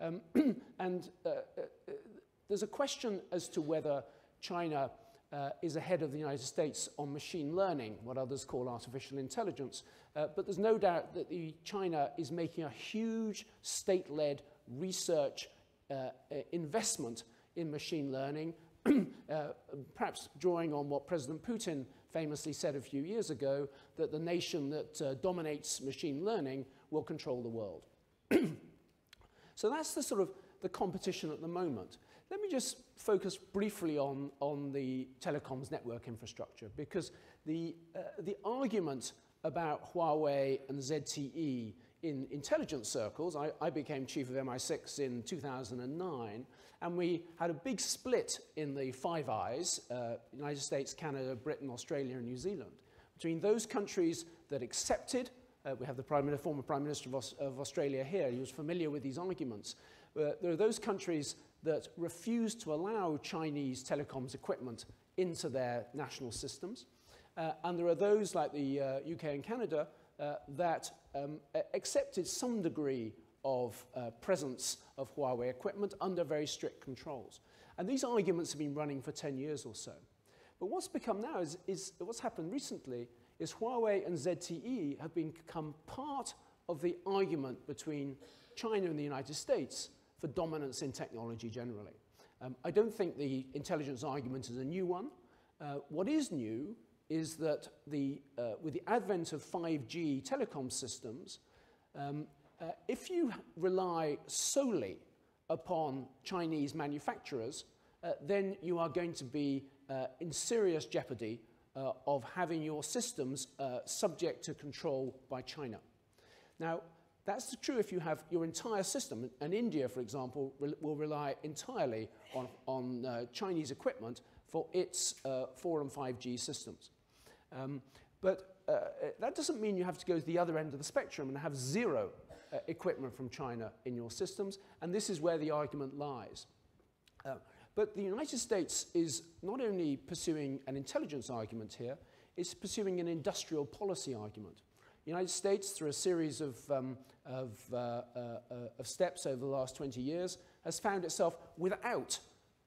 Um, and uh, uh, there's a question as to whether China uh, is ahead of the United States on machine learning, what others call artificial intelligence. Uh, but there's no doubt that the China is making a huge state-led research uh, uh investment in machine learning, uh, perhaps drawing on what President Putin famously said a few years ago, that the nation that dominates machine learning will control the world. So that's the sort of the competition at the moment. Let me just focus briefly on, on the telecoms network infrastructure because the, uh, the argument about Huawei and ZTE in intelligence circles, I, I became chief of MI6 in 2009, and we had a big split in the Five Eyes, uh, United States, Canada, Britain, Australia, and New Zealand, between those countries that accepted uh, we have the Prime former Prime Minister of, of, Australia here. He was familiar with these arguments. Uh, there are those countries that refused to allow Chinese telecoms equipment into their national systems. Uh, and there are those like the UK uh, and Canada uh, that um, accepted some degree of uh, presence of Huawei equipment under very strict controls. And these arguments have been running for 10 years or so. But what's become now is, is what's happened recently is Huawei and ZTE have become part of the argument between China and the United States for dominance in technology generally. Um, I don't think the intelligence argument is a new one. Uh, what is new is that the, uh, with the advent of 5G telecom systems, um, uh, if you rely solely upon Chinese manufacturers, uh, then you are going to be uh, in serious jeopardy uh, of having your systems subject to control by China. Now, that's true if you have your entire system, and India, for example, will rely entirely on, on uh, Chinese equipment for its uh, 4 and 5G systems. Um, but uh, that doesn't mean you have to go to the other end of the spectrum and have zero uh, equipment from China in your systems, and this is where the argument lies. Uh, but the United States is not only pursuing an intelligence argument here, it's pursuing an industrial policy argument. The United States, through a series of, um, of, uh, uh, uh, of, steps over the last 20 years, has found itself without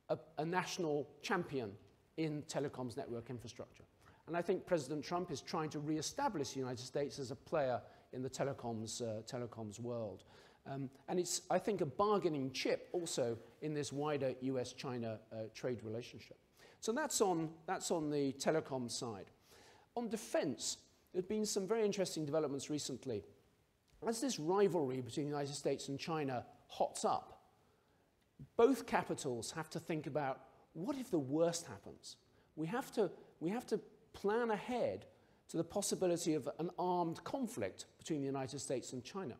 a, a, national champion in telecoms network infrastructure. And I think President Trump is trying to re-establish the United States as a player in the telecoms, uh, telecoms world. Um, and it's, I think, a bargaining chip also in this wider US-China uh, trade relationship. So that's on, that's on the telecom side. On defense, there have been some very interesting developments recently. As this rivalry between the United States and China hots up, both capitals have to think about what if the worst happens? We have to, we have to plan ahead to the possibility of an armed conflict between the United States and China.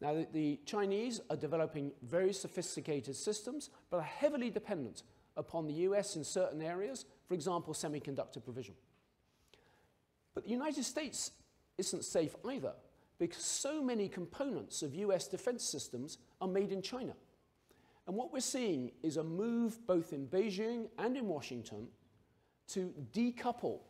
Now, the, the, Chinese are developing very sophisticated systems, but are heavily dependent upon the US in certain areas, for example, semiconductor provision. But the United States isn't safe either because so many components of US defense systems are made in China. And what we're seeing is a move both in Beijing and in Washington to decouple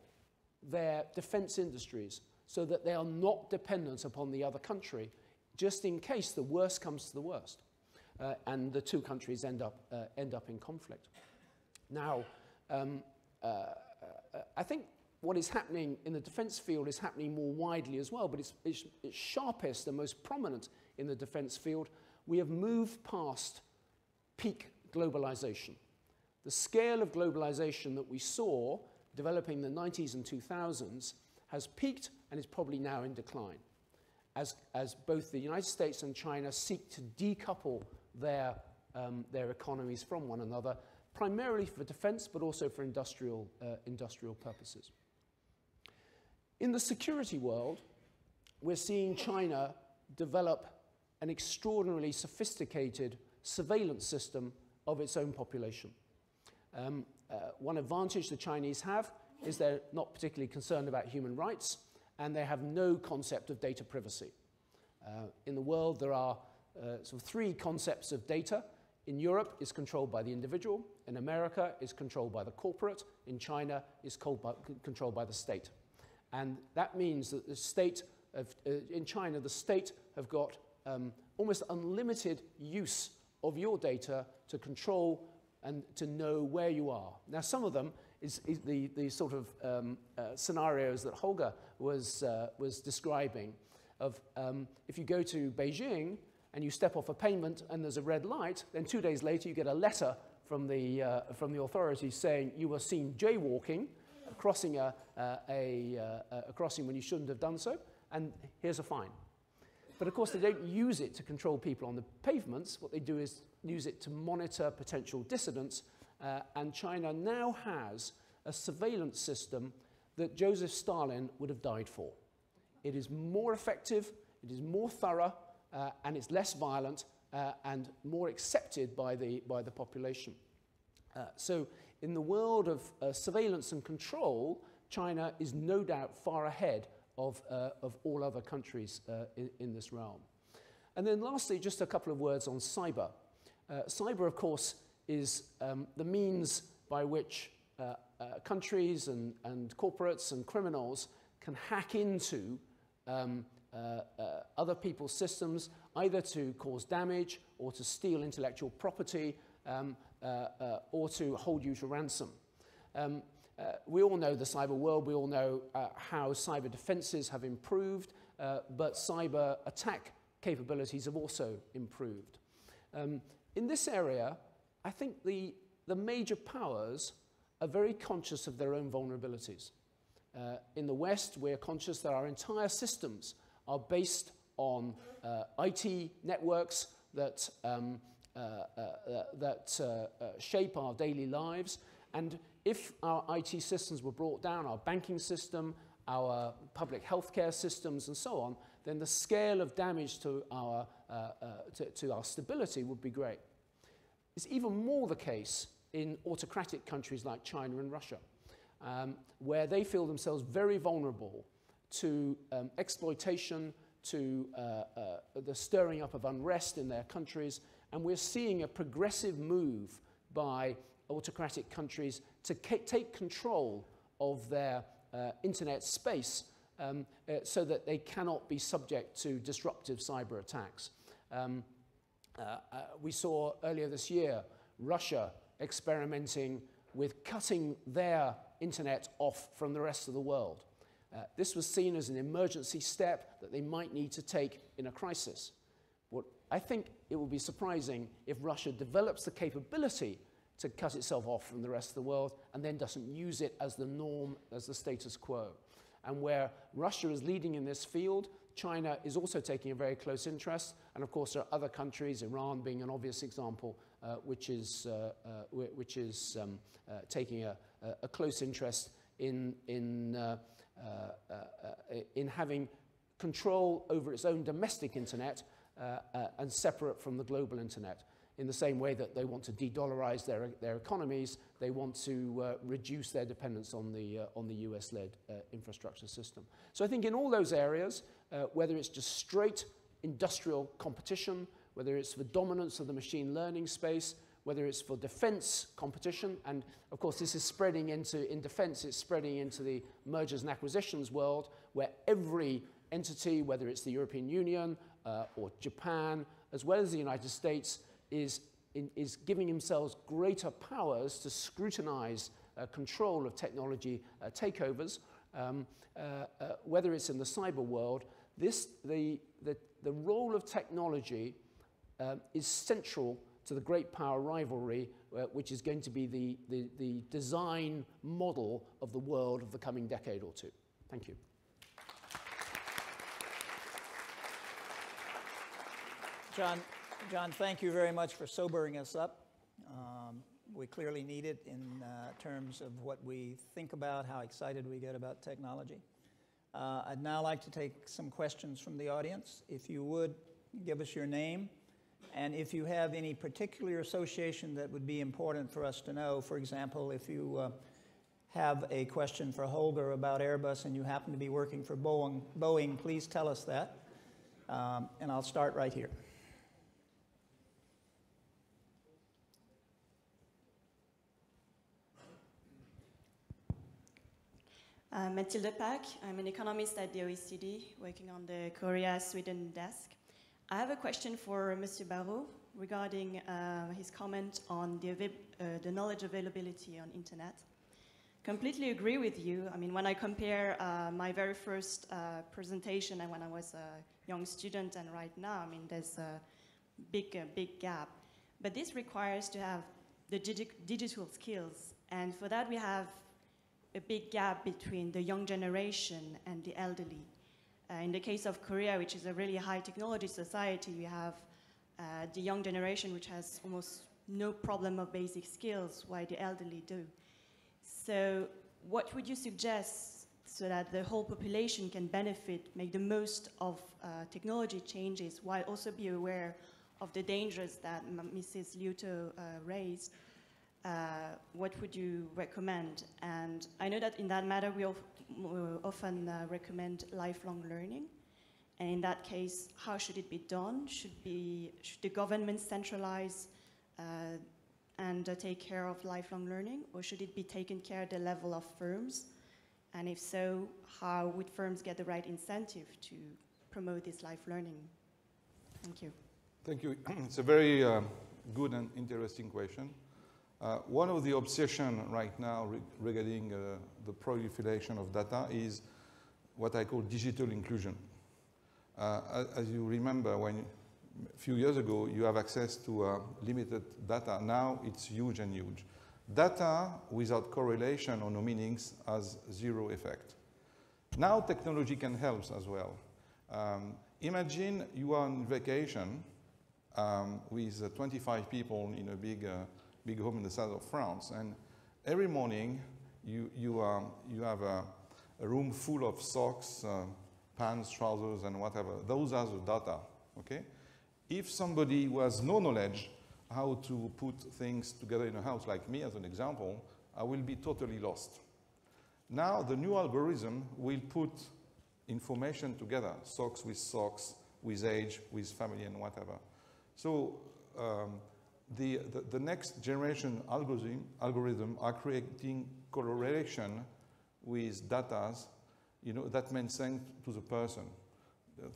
their defense industries so that they are not dependent upon the other country, just in case the worst comes to the worst. Uh, and the two countries end up, uh, end up in conflict. Now, um, uh, uh I think what is happening in the defense field is happening more widely as well, but it's, it's, it's sharpest and most prominent in the defense field. We have moved past peak globalization. The scale of globalization that we saw developing in the 90s and 2000s has peaked and is probably now in decline as, as both the United States and China seek to decouple their, um, their economies from one another, primarily for defense but also for industrial, uh, industrial purposes. In the security world, we're seeing China develop an extraordinarily sophisticated surveillance system of its own population. Um, uh, one advantage the Chinese have is they're not particularly concerned about human rights and they have no concept of data privacy. Uh, in the world, there are uh, sort of three concepts of data. In Europe, it's controlled by the individual. In America, it's controlled by the corporate. In China, it's controlled by the state. And that means that the state of, uh, in China, the state have got um, almost unlimited use of your data to control and to know where you are. Now, some of them is, is the, the sort of um, uh, scenarios that Holger was, uh, was describing of um, if you go to Beijing and you step off a pavement and there's a red light, then two days later you get a letter from the, uh, from the authorities saying you were seen jaywalking crossing a, uh, a, uh, a crossing when you shouldn't have done so, and here's a fine. But of course, they don't use it to control people on the pavements. What they do is use it to monitor potential dissidents. Uh, and China now has a surveillance system that Joseph Stalin would have died for. It is more effective, it is more thorough, uh, and it's less violent uh, and more accepted by the, by the population. Uh, so in the world of uh, surveillance and control, China is no doubt far ahead of, uh, of all other countries uh, in, in, this realm. And then lastly, just a couple of words on cyber. Uh, cyber, of course, is um, the means by which uh, uh, countries and, and corporates and criminals can hack into um, other people's systems, either to cause damage or to steal intellectual property um, uh, uh, or to hold you to ransom. Um, uh, we all know the cyber world, we all know uh, how cyber defenses have improved, uh, but cyber attack capabilities have also improved. Um, in this area, I think the, the major powers are very conscious of their own vulnerabilities. Uh, in the West, we're conscious that our entire systems are based on uh, IT networks that, um, uh, that shape our daily lives. And if our IT systems were brought down, our banking system, our public healthcare systems, and so on, then the scale of damage to our, to, to our stability would be great. It's even more the case in autocratic countries like China and Russia um, where they feel themselves very vulnerable to um, exploitation, to uh, uh, the stirring up of unrest in their countries. And we're seeing a progressive move by autocratic countries to take control of their uh, internet space um, uh, so that they cannot be subject to disruptive cyber attacks. Um, uh, uh, we saw earlier this year Russia experimenting with cutting their internet off from the rest of the world. Uh, this was seen as an emergency step that they might need to take in a crisis. What I think it will be surprising if Russia develops the capability to cut itself off from the rest of the world and then doesn't use it as the norm, as the status quo. And where Russia is leading in this field, China is also taking a very close interest. And of course, there are other countries, Iran being an obvious example, uh, which is, uh, uh, which is um, uh, taking a, a, close interest in, in, uh, uh, in having control over its own domestic internet and separate from the global internet. In the same way that they want to de-dollarize their, their economies, they want to uh, reduce their dependence on the, uh, on the US-led uh, infrastructure system. So I think in all those areas, whether it's just straight industrial competition, whether it's the dominance of the machine learning space, whether it's for defense competition, and of course this is spreading into, in defense, it's spreading into the mergers and acquisitions world, where every entity, whether it's the European Union uh, or Japan, as well as the United States, is, in, is giving themselves greater powers to scrutinize uh, control of technology uh, takeovers, um, uh, uh, whether it's in the cyber world, this, the, the, the role of technology um, is central to the great power rivalry, uh, which is going to be the, the, the design model of the world of the coming decade or two. Thank you. John, John, thank you very much for sobering us up. Um, we clearly need it in uh, terms of what we think about, how excited we get about technology. Uh, I'd now like to take some questions from the audience. If you would give us your name and if you have any particular association that would be important for us to know, for example, if you uh, have a question for Holger about Airbus and you happen to be working for Boeing, Boeing please tell us that. Um, and I'll start right here. Uh, Mathilde Pack, I'm an economist at the OECD, working on the Korea-Sweden desk. I have a question for Mr. Barrault regarding uh, his comment on the, uh, the, knowledge availability on internet. Completely agree with you. I mean, when I compare uh, my very first uh, presentation and when I was a young student and right now, I mean, there's a big, uh, big gap. But this requires to have the digi digital skills. And for that, we have a big gap between the young generation and the elderly. Uh, in the case of Korea, which is a really high technology society, we have uh, the young generation which has almost no problem of basic skills, while the elderly do. So what would you suggest so that the whole population can benefit, make the most of uh, technology changes, while also be aware of the dangers that Mrs. Liautaud uh, raised? Uh, what would you recommend? And I know that in that matter, we often uh, recommend lifelong learning. And in that case, how should it be done? Should, be, should the government centralize uh, and uh, take care of lifelong learning, or should it be taken care at the level of firms? And if so, how would firms get the right incentive to promote this life learning? Thank you. Thank you. It's a very uh, good and interesting question. Uh, one of the obsession right now re regarding uh, the proliferation of data is what I call digital inclusion. Uh, as you remember, when a few years ago you have access to uh, limited data, now it's huge and huge. Data without correlation or no meanings has zero effect. Now technology can help as well. Um, imagine you are on vacation um, with uh, 25 people in a big, uh, big home in the south of France, and every morning you, you, um, you have a, a, room full of socks, uh, pants, trousers, and whatever. Those are the data, okay? If somebody who has no knowledge how to put things together in a house, like me as an example, I will be totally lost. Now the new algorithm will put information together, socks with socks, with age, with family and whatever. So um, the, the, the, next generation algorithm, algorithm are creating correlation with data, you know, that means sent to the person.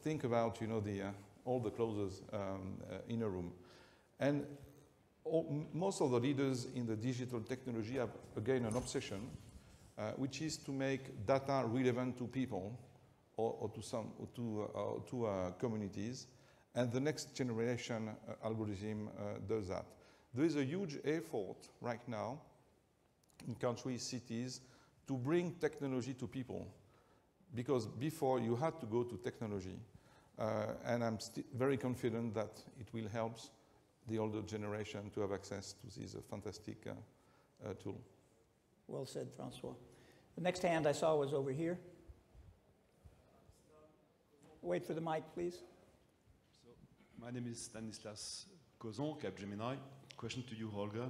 Think about, you know, the, uh, all the clothes um, uh, in a room. And all, most of the leaders in the digital technology have, again, an obsession uh, which is to make data relevant to people or, or to some or to, uh, to uh, communities. And the next generation uh, algorithm uh, does that. There is a huge effort right now in countries, cities, to bring technology to people. Because before you had to go to technology. Uh, and I'm very confident that it will help the older generation to have access to this fantastic tool. Well said, Francois. The next hand I saw was over here. Wait for the mic, please. My name is Stanislas Kozon, Capgemini. Question to you, Holger.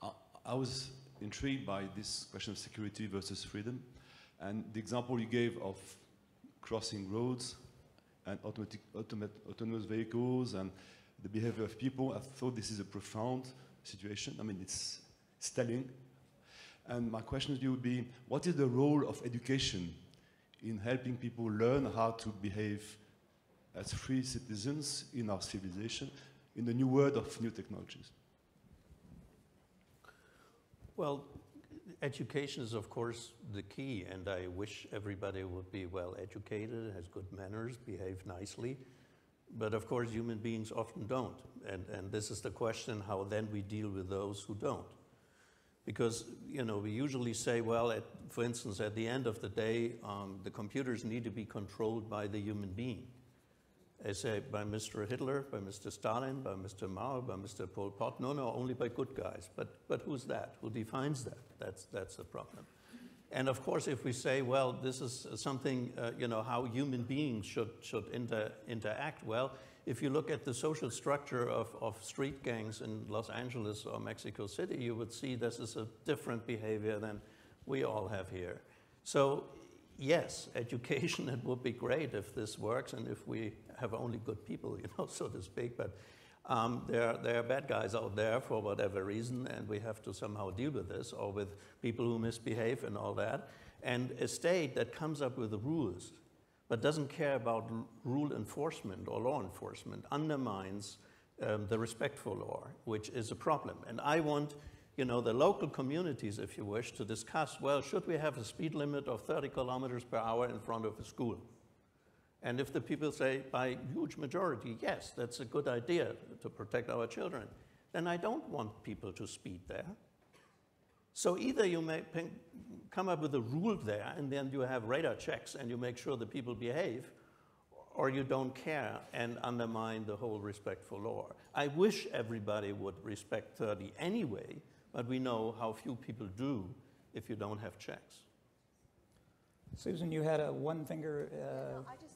Uh, I was intrigued by this question of security versus freedom, and the example you gave of crossing roads and automatic, autonomous vehicles and the behavior of people, I thought this is a profound situation. I mean, it's, telling and my question to you would be, what is the role of education in helping people learn how to behave as free citizens in our civilization in the new world of new technologies? Well, education is, of course, the key, and I wish everybody would be well educated, has good manners, behave nicely. But of course, human beings often don't. And, and this is the question how then we deal with those who don't. Because, you know, we usually say, well, at, for instance, at the end of the day, um, the computers need to be controlled by the human being. Say by Mr. Hitler, by Mr. Stalin, by Mr. Mao, by Mr. Pol Pot. No, no, only by good guys. But, but who's that? Who defines that? That's, that's the problem. And of course, if we say, well, this is something, uh, you know, how human beings should, should inter, interact, well, if you look at the social structure of, of street gangs in Los Angeles or Mexico City, you would see this is a different behavior than we all have here. So yes, education, it would be great if this works and if we have only good people, you know, so to speak, but um, there, there are bad guys out there for whatever reason, and we have to somehow deal with this, or with people who misbehave and all that. And a state that comes up with the rules but doesn't care about rule enforcement or law enforcement undermines um, the respect for law, which is a problem. And I want, you know, the local communities, if you wish, to discuss, well, should we have a speed limit of 30 kilometers per hour in front of a school? And if the people say by huge majority, yes, that's a good idea to protect our children, then I don't want people to speed there. So either you may come up with a rule there and then you have radar checks and you make sure the people behave, or you don't care and undermine the whole respect for law. I wish everybody would respect 30 anyway, but we know how few people do if you don't have checks. Susan, you had a one finger. Uh... I just wanted to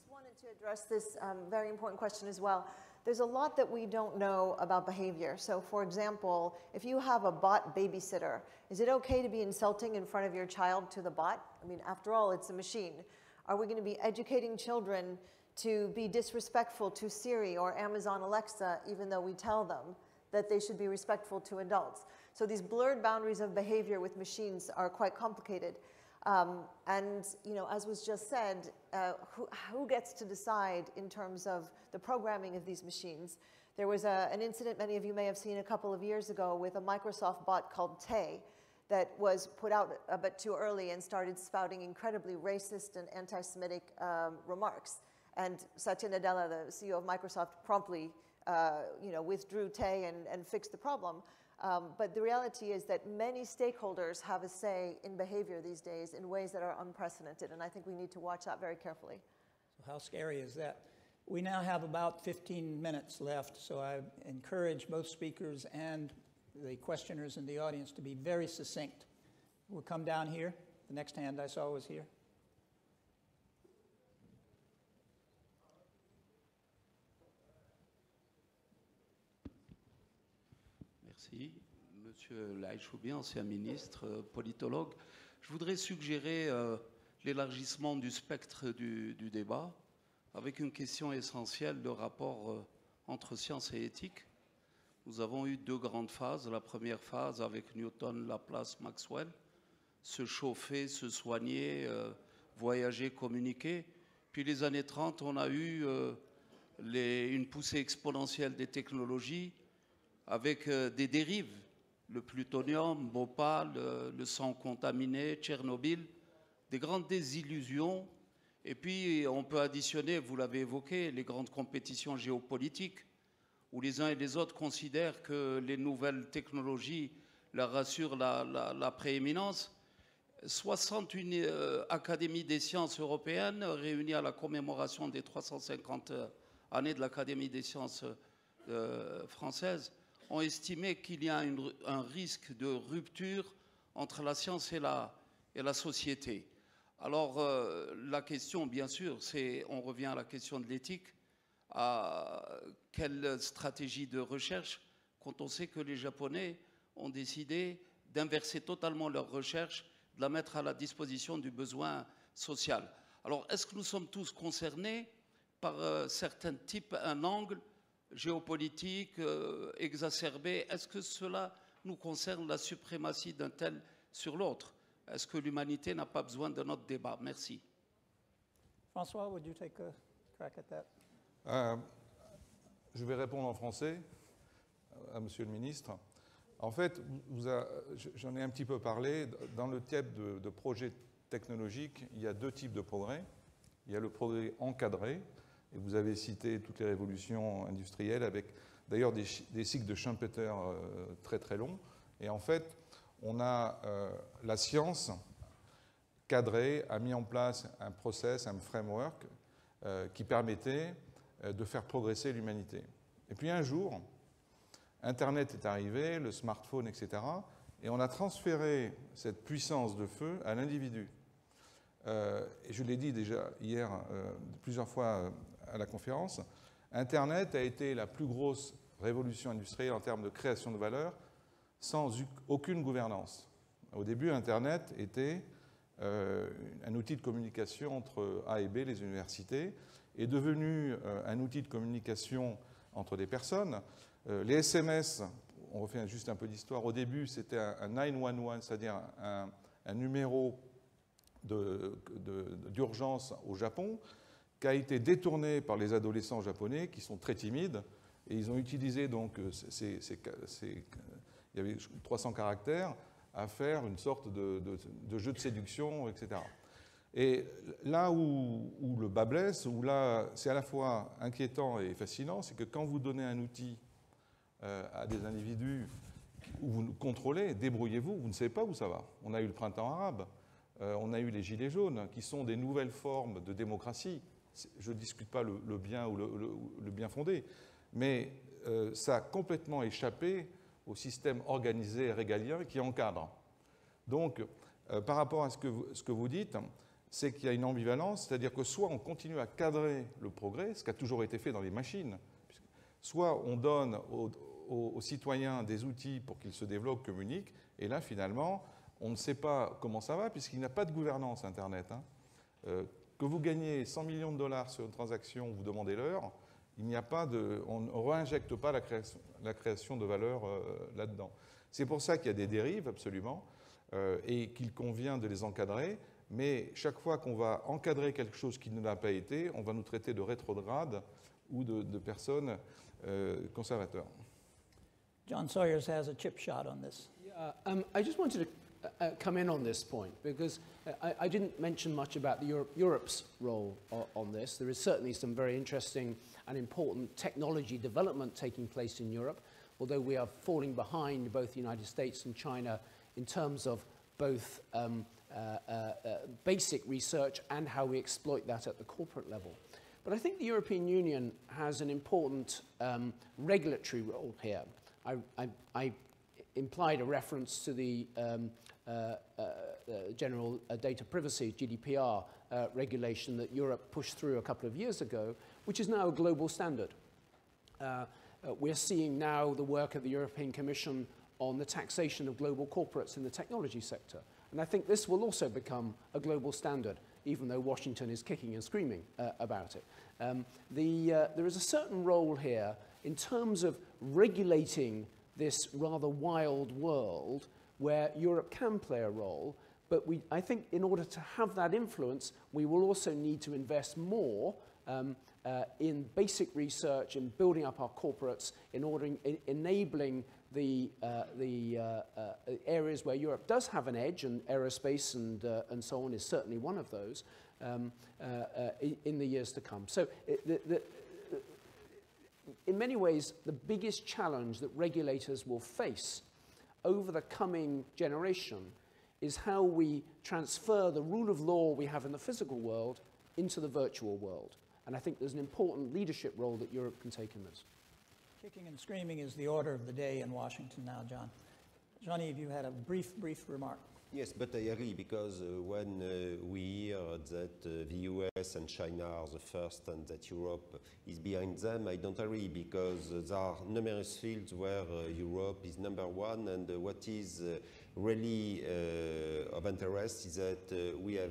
address this um, very important question as well there's a lot that we don't know about behavior. So for example, if you have a bot babysitter, is it okay to be insulting in front of your child to the bot? I mean, after all, it's a machine. Are we going to be educating children to be disrespectful to Siri or Amazon Alexa, even though we tell them that they should be respectful to adults? So these blurred boundaries of behavior with machines are quite complicated. Um, and you know, as was just said, uh, who, who, gets to decide in terms of the programming of these machines? There was a, an incident many of you may have seen a couple of years ago with a Microsoft bot called Tay that was put out a bit too early and started spouting incredibly racist and anti-Semitic um, remarks. And Satya Nadella, the CEO of Microsoft, promptly uh, you know, withdrew Tay and, and fixed the problem. Um, but the reality is that many stakeholders have a say in behavior these days in ways that are unprecedented, and I think we need to watch that very carefully. So how scary is that? We now have about 15 minutes left, so I encourage both speakers and the questioners in the audience to be very succinct. We'll come down here. The next hand I saw was here. Monsieur Laïchoubi, ancien ministre, euh, politologue. Je voudrais suggérer euh, l'élargissement du spectre du, débat avec une question essentielle, le rapport euh, entre science et éthique. Nous avons eu deux grandes phases. La première phase avec Newton, Laplace, Maxwell, se chauffer, se soigner, voyager, communiquer. Puis les années 30, on a eu une poussée exponentielle des technologies avec des dérives, le plutonium, Bhopal, le, le sang contaminé, Tchernobyl, des grandes désillusions. Et puis on peut additionner, vous l'avez évoqué, les grandes compétitions géopolitiques où les uns et les autres considèrent que les nouvelles technologies leur assurent la, prééminence. 61 euh, académies des sciences européennes réunies à la commémoration des 350 années de l'Académie des sciences euh, françaises ont estimé qu'il y a un risque de rupture entre la science et la, et la société. Alors euh, la question, bien sûr, c'est, on revient à la question de l'éthique à quelle stratégie de recherche quand on sait que les Japonais ont décidé d'inverser totalement leur recherche, de la mettre à la disposition du besoin social. Alors, est-ce que nous sommes tous concernés par euh, certains types, un angle géopolitique euh, exacerbé Est-ce que cela nous concerne la suprématie d'un tel sur l'autre? Est-ce que l'humanité n'a pas besoin de notre débat? Merci. François, would you take a crack at that? Euh, je vais répondre en français à Monsieur le ministre. En fait, j'en ai un petit peu parlé. Dans le type de, de, projet technologique, il y a deux types de progrès. Il y a le progrès encadré, et vous avez cité toutes les révolutions industrielles, avec d'ailleurs des, cycles de Schumpeter euh, très très longs. Et en fait, on a euh, la science cadrée a mis en place un process, un framework euh, qui permettait de faire progresser l'humanité. Et puis un jour, Internet est arrivé, le smartphone, etc., et on a transféré cette puissance de feu à l'individu. Et je l'ai dit déjà hier plusieurs fois à la conférence, Internet a été la plus grosse révolution industrielle en termes de création de valeur sans aucune gouvernance. Au début, Internet était euh, un outil de communication entre A et B, les universités, est devenu euh, un outil de communication entre des personnes. Euh, les SMS, on refait juste un peu d'histoire, au début c'était un, un 911, c'est-à-dire un, numéro d'urgence au Japon, qui a été détourné par les adolescents japonais qui sont très timides, et ils ont utilisé donc ces, ces, il y avait 300 caractères, à faire une sorte de, jeu de séduction, etc. Et là où, où, le bas blesse, où là c'est à la fois inquiétant et fascinant, c'est que quand vous donnez un outil euh, à des individus où vous contrôlez, débrouillez-vous, vous ne savez pas où ça va. On a eu le printemps arabe, euh, on a eu les gilets jaunes, qui sont des nouvelles formes de démocratie. Je ne discute pas le, bien ou le, bien fondé, mais euh, ça a complètement échappé au système organisé régalien qui encadre. Donc, euh, par rapport à ce que vous, dites, c'est qu'il y a une ambivalence, c'est-à-dire que soit on continue à cadrer le progrès, ce qui a toujours été fait dans les machines, soit on donne aux citoyens des outils pour qu'ils se développent, communiquent, et là, finalement, on ne sait pas comment ça va, puisqu'il n'y a pas de gouvernance Internet. Hein. Euh, que vous gagnez 100 millions de dollars sur une transaction, vous demandez l'heure, il n'y a pas de, on ne réinjecte pas la création, la création de valeur euh, là-dedans. C'est pour ça qu'il y a des dérives, absolument, euh, et qu'il convient de les encadrer, mais chaque fois qu'on va encadrer quelque chose qui ne l'a pas été, on va nous traiter de rétrograde ou de, de personnes euh, conservateurs. John Sawyers has a chip shot on this. Yeah, um, I just wanted to uh, come in on this point because I, I didn't mention much about Europe, Europe's role on, on this. There is certainly some very interesting and important technology development taking place in Europe. although we are falling behind both the United States and China in terms of both um, uh, uh, uh, basic research and how we exploit that at the corporate level. But I think the European Union has an important um, regulatory role here. I, I, I, implied a reference to the um, uh, uh, uh, General Data Privacy, GDPR, regulation that Europe pushed through a couple of years ago, which is now a global standard. we're seeing now the work of the European Commission on the taxation of global corporates in the technology sector. And I think this will also become a global standard, even though Washington is kicking and screaming uh, about it. Um, the, uh, there is a certain role here in terms of regulating this rather wild world where Europe can play a role, but we, I think in order to have that influence, we will also need to invest more um, uh, in basic research and building up our corporates in in enabling the, uh, the uh, uh, areas where Europe does have an edge, and aerospace and, uh, and so on is certainly one of those, um, uh, in the years to come. So it, the, in many ways, the biggest challenge that regulators will face over the coming generation is how we transfer the rule of law we have in the physical world into the virtual world. And I think there's an important leadership role that Europe can take in this. Kicking and screaming is the order of the day in Washington now, John. Jean-Yves, you had a brief, brief remark. Yes, but I agree because uh, when uh, we hear that uh, the US and China are the first and that Europe is behind them, I don't agree because there are numerous fields where uh, Europe is number one and uh, what is uh, really of interest is that we have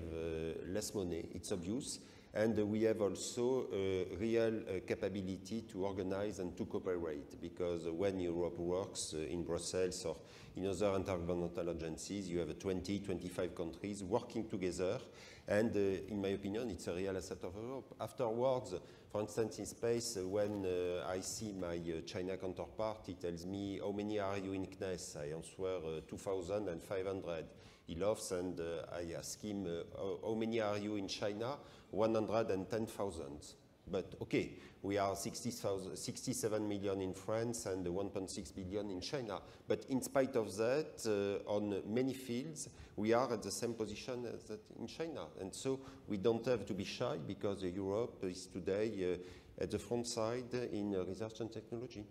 less money, it's obvious, and we have also a real uh, capability to organize and to cooperate because when Europe works uh, in Brussels or in other intergovernmental agencies, you have 20, 25 countries working together. And uh, in my opinion, it's a real asset of Europe. Afterwards, for instance, in space, when I see my China counterpart, he tells me, how many are you in CNES? I answer 2,500. He loves. and I ask him, how many are you in China? 110,000. But okay, we are 67 million in France and 1.6 billion in China. But in spite of that, uh, on many fields, we are at the same position as that in China. And so we don't have to be shy because Europe is today uh, at the front side in uh, research and technology.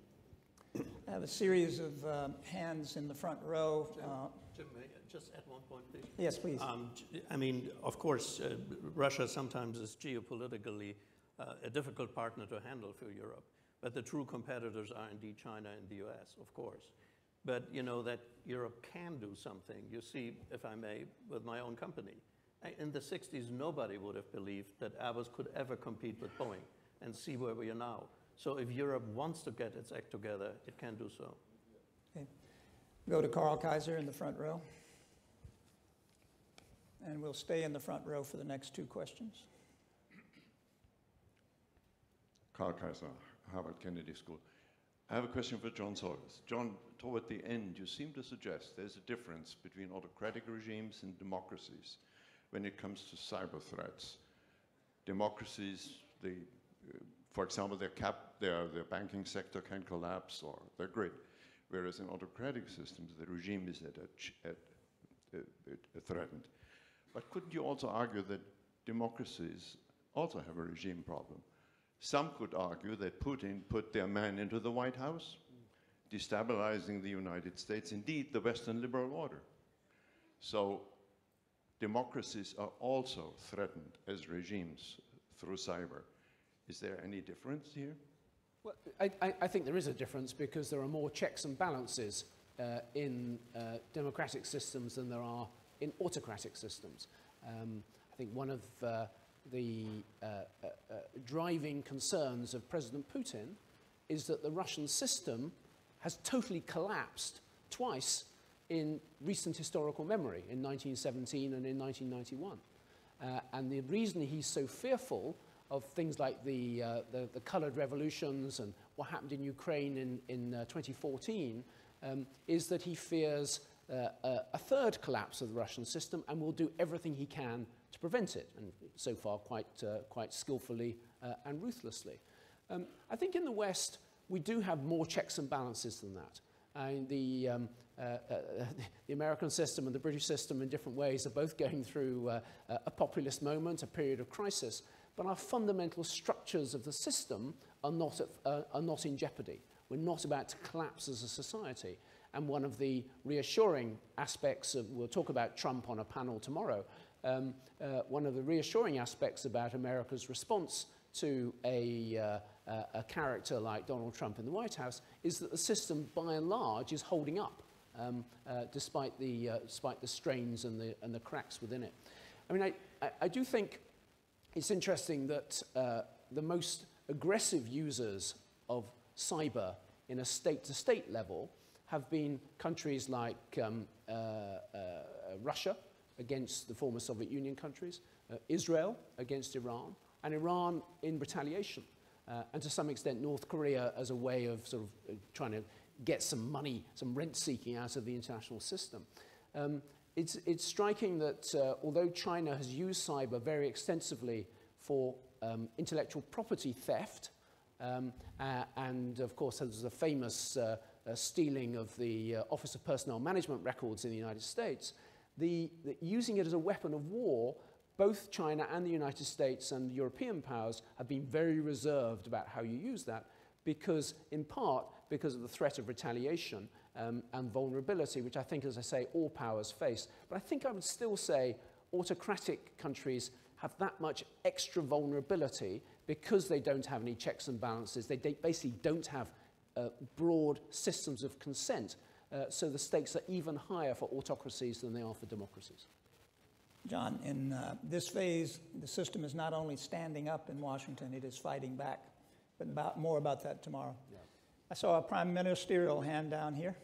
I have a series of uh, hands in the front row. Uh, Jim, just at one point, please? Yes, please. Um, I mean, of course, uh, Russia sometimes is geopolitically uh, a difficult partner to handle for Europe, but the true competitors are indeed China and the US, of course. But you know that Europe can do something. You see, if I may, with my own company. In the 60s, nobody would have believed that Airbus could ever compete with Boeing and see where we are now. So if Europe wants to get its act together, it can do so. Okay. Go to Karl Kaiser in the front row. And we'll stay in the front row for the next two questions. Karl Kaiser, Harvard Kennedy School. I have a question for John Sawers. John, toward the end, you seem to suggest there's a difference between autocratic regimes and democracies when it comes to cyber threats. Democracies, uh, for example, their, cap, their, their banking sector can collapse or their grid, whereas in autocratic systems, the regime is at, a, at, threatened. But couldn't you also argue that democracies also have a regime problem? Some could argue that Putin put their man into the White House, destabilizing the United States, indeed the Western liberal order. So democracies are also threatened as regimes through cyber. Is there any difference here? Well, I, I, think there is a difference because there are more checks and balances uh, in uh, democratic systems than there are in autocratic systems. Um, I think one of uh, the uh, uh, uh, driving concerns of President Putin is that the Russian system has totally collapsed twice in recent historical memory, in 1917 and in 1991. Uh, and the reason he's so fearful of things like the, uh, the, the, colored revolutions and what happened in Ukraine in, in uh, 2014 um, is that he fears uh, a third collapse of the Russian system and will do everything he can to prevent it, and so far quite, uh, quite skillfully uh, and ruthlessly. Um, I think in the West, we do have more checks and balances than that. And the, um, uh, uh, the American system and the British system in different ways are both going through uh, a populist moment, a period of crisis, but our fundamental structures of the system are not, at, uh, are not in jeopardy. We're not about to collapse as a society. And one of the reassuring aspects of, we'll talk about Trump on a panel tomorrow, um, uh, one of the reassuring aspects about America's response to a, uh, a character like Donald Trump in the White House is that the system, by and large, is holding up, um, uh, despite, the, uh, despite the strains and the, and the cracks within it. I mean, I, I, I do think it's interesting that uh, the most aggressive users of cyber in a state-to-state -state level have been countries like um, uh, uh, Russia against the former Soviet Union countries, uh, Israel against Iran, and Iran in retaliation. Uh, and to some extent, North Korea as a way of sort of uh, trying to get some money, some rent seeking out of the international system. Um, it's, it's striking that uh, although China has used cyber very extensively for um, intellectual property theft, um, and of course there's a famous uh, stealing of the uh, Office of Personnel Management records in the United States, the, the, using it as a weapon of war, both China and the United States and European powers have been very reserved about how you use that because, in part, because of the threat of retaliation um, and vulnerability, which I think, as I say, all powers face. But I think I would still say autocratic countries have that much extra vulnerability because they don't have any checks and balances. They basically don't have uh, broad systems of consent. Uh, so the stakes are even higher for autocracies than they are for democracies. John, in uh, this phase, the system is not only standing up in Washington, it is fighting back. But about, more about that tomorrow. Yeah. I saw a prime ministerial hand down here.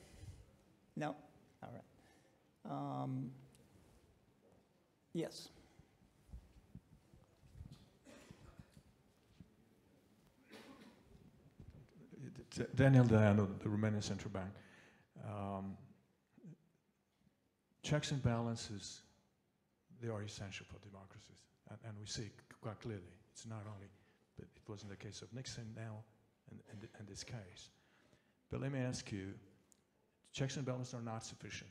No? All right. Um, yes. Daniel Daianu, the Romanian Central Bank. Um, checks and balances, they are essential for democracies. And, and, we see quite clearly, it's not only, but it wasn't the case of Nixon now in, in, in this case. But let me ask you, checks and balances are not sufficient.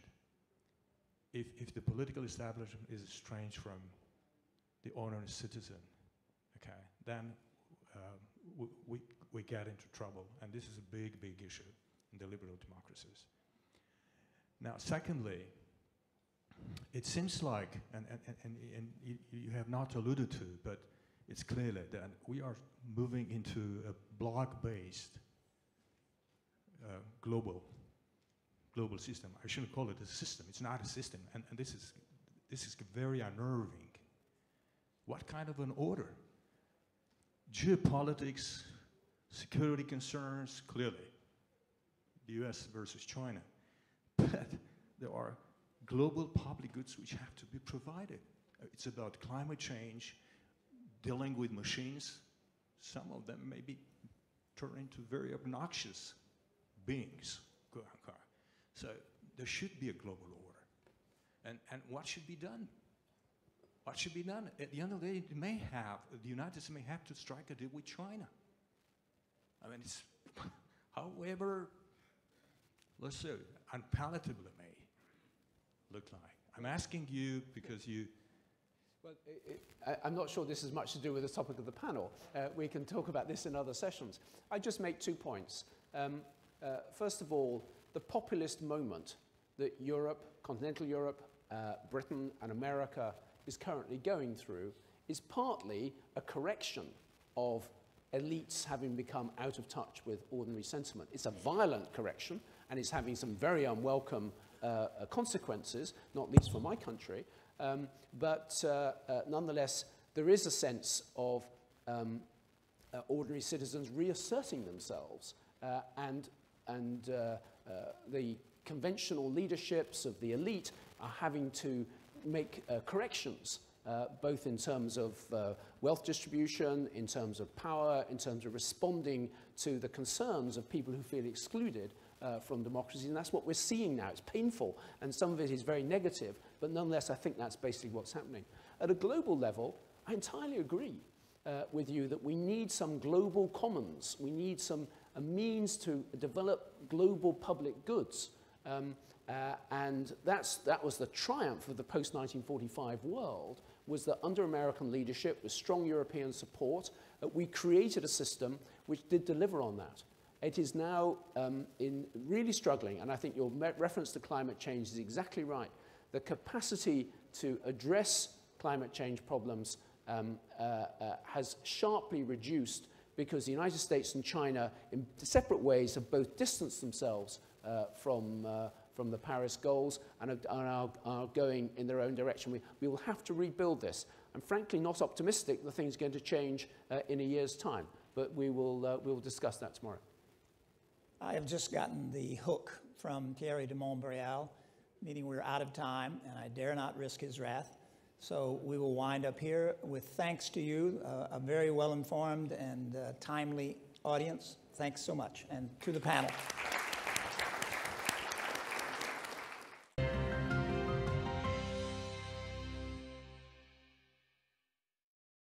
If, if the political establishment is estranged from the ordinary citizen, okay, then um, we, we get into trouble. And this is a big, big issue in the liberal democracies. Now, secondly, it seems like, and, and, and, and you have not alluded to, but it's clear that we are moving into a block-based uh, global global system. I shouldn't call it a system. It's not a system, and, and this is this is very unnerving. What kind of an order? Geopolitics security concerns, clearly, the US versus China. But there are global public goods which have to be provided. Uh, it's about climate change, dealing with machines. Some of them maybe turn into very obnoxious beings. So there should be a global order. And, and what should be done? What should be done? At the end of the day, may have, the United States may have to strike a deal with China. I mean, it's, however, let's say, unpalatable it may look like. I'm asking you because you. Well, it, it, I, am not sure this has much to do with the topic of the panel. Uh, we can talk about this in other sessions. I just make two points. Um, uh, first of all, the populist moment that Europe, continental Europe, uh, Britain, and America is currently going through is partly a correction of elites having become out of touch with ordinary sentiment. It's a violent correction, and it's having some very unwelcome uh, uh, consequences, not least for my country. Um, but uh, uh nonetheless, there is a sense of um, uh, ordinary citizens reasserting themselves, uh, and, and the conventional leaderships of the elite are having to make corrections uh, both in terms of uh, wealth distribution, in terms of power, in terms of responding to the concerns of people who feel excluded uh, from democracy. And that's what we're seeing now. It's painful, and some of it is very negative, but nonetheless, I think that's basically what's happening. At a global level, I entirely agree uh, with you that we need some global commons. We need some a means to develop global public goods. Um, uh, and that's, that was the triumph of the post-1945 world, was that under American leadership, with strong European support, uh, we created a system which did deliver on that. It is now um, in really struggling, and I think your reference to climate change is exactly right. The capacity to address climate change problems um, uh, uh, has sharply reduced because the United States and China, in separate ways, have both distanced themselves uh, from, uh, from the Paris goals and are, are, going in their own direction. We, we will have to rebuild this. I'm frankly not optimistic that things are going to change uh, in a year's time, but we will, uh, we will discuss that tomorrow. I have just gotten the hook from Thierry de Montbrial, meaning we're out of time, and I dare not risk his wrath. So we will wind up here with thanks to you, uh, a very well informed and uh, timely audience. Thanks so much, and to the panel.